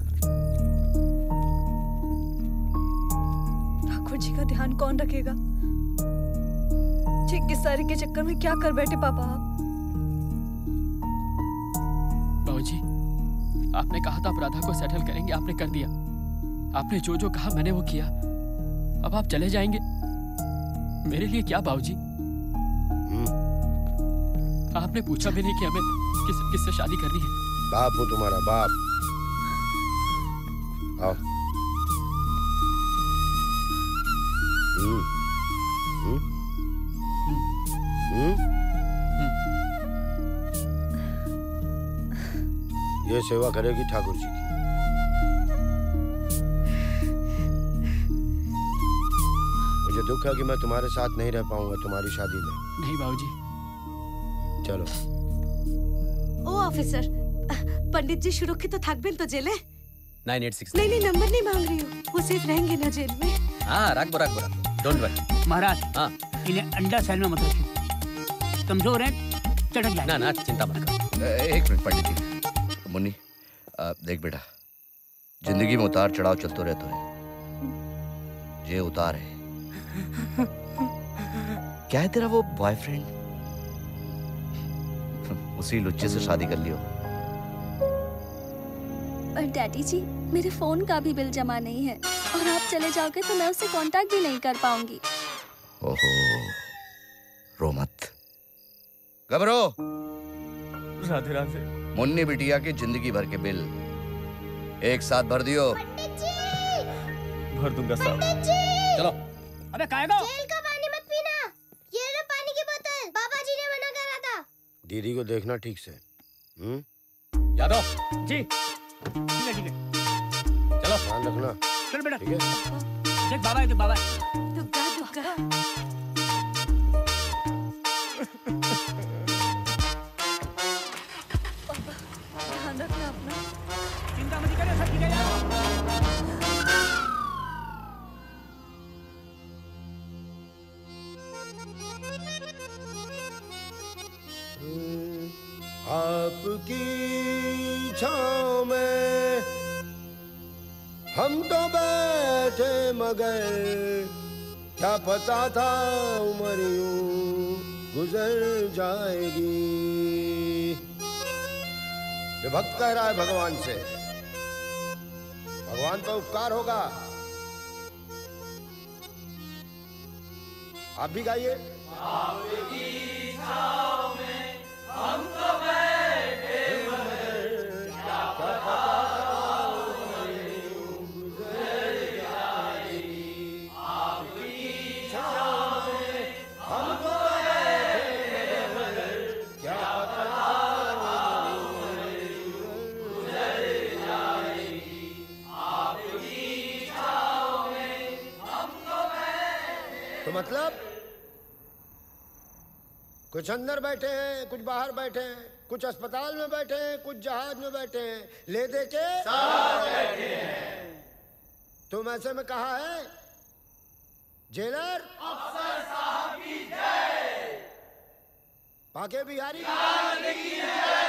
ठाकुर जी का ध्यान कौन रखेगा? ठीक किस सारी के चक्कर में क्या कर बैठे पापा आप? आपने कहा था आप राधा को सेटल करेंगे आपने कर दिया। आपने जो जो कहा मैंने वो किया। अब आप चले जाएँगे। मेरे लिए क्या बाबूजी आपने पूछा भी नहीं कि हमें किस किससे शादी करनी है। बाप हूँ तुम्हारा बाप। आओ। हम्म। हम्म। हम्म। ये सेवा करेगी ठाकुर जी की मुझे दुख है कि मैं तुम्हारे साथ नहीं रह पाऊंगा तुम्हारी शादी में नहीं बाबूजी चलो ও অফিসার पंडित जी सुरक्षित तो থাকবেন তো জেলে नाइन एट सिक्स नहीं नहीं नंबर नहीं मांग रही हूँ वो सेफ रहेंगे ना जेल में हाँ रख बो रख बो रख डोंट वरी महाराज हाँ इन्हें अंडा सेल में मत रखिए कमजोर है चढ़क जाए ना ना चिंता मत कर एक मिनट पंडित जी मुन्नी देख बेटा ज़िंदगी में उतार चढ़ाव चलते रहते हैं। ये उतार है। क्या है तेरा वो बॉयफ्रेंड उसी लुच्चे से शादी कर लियो। पर डैडी जी मेरे फ़ोन का भी बिल जमा नहीं है। और आप चले जाओगे तो मैं उससे कांटेक्ट भी नहीं कर पाऊँगी। ओहो रो मत। घबरो राधे राधे। मुन्नी बिटिया की ज़िंदगी भर के बिल। एक साथ भर दियो। भर दूँगा साहब चलो। अबे काहे जेल का पानी मत पीना। ये लो पानी की बोतल। बाबा जी ने मना करा था। दीदी को देखना ठीक से। हम्म? यादव! जी। ठीक है ठीक है। चलो। ध्यान रखना। चल बेटा। ठीक है। देख बाबा है देख बाबा दुग्गा दुग्गा। मगर क्या पता था उम्र गुजर जाएगी। ये भक्त कह रहा है भगवान से, भगवान पर उपकार होगा। आप भी गाइए। हम तो मतलब? कुछ अंदर बैठे हैं कुछ बाहर बैठे हैं कुछ अस्पताल में बैठे हैं कुछ जहाज़ में बैठे हैं। ले दे के बैठे हैं। तुम ऐसे में कहा है? जेलर? अफसर साहब की जय। पाके बिहारी? की जय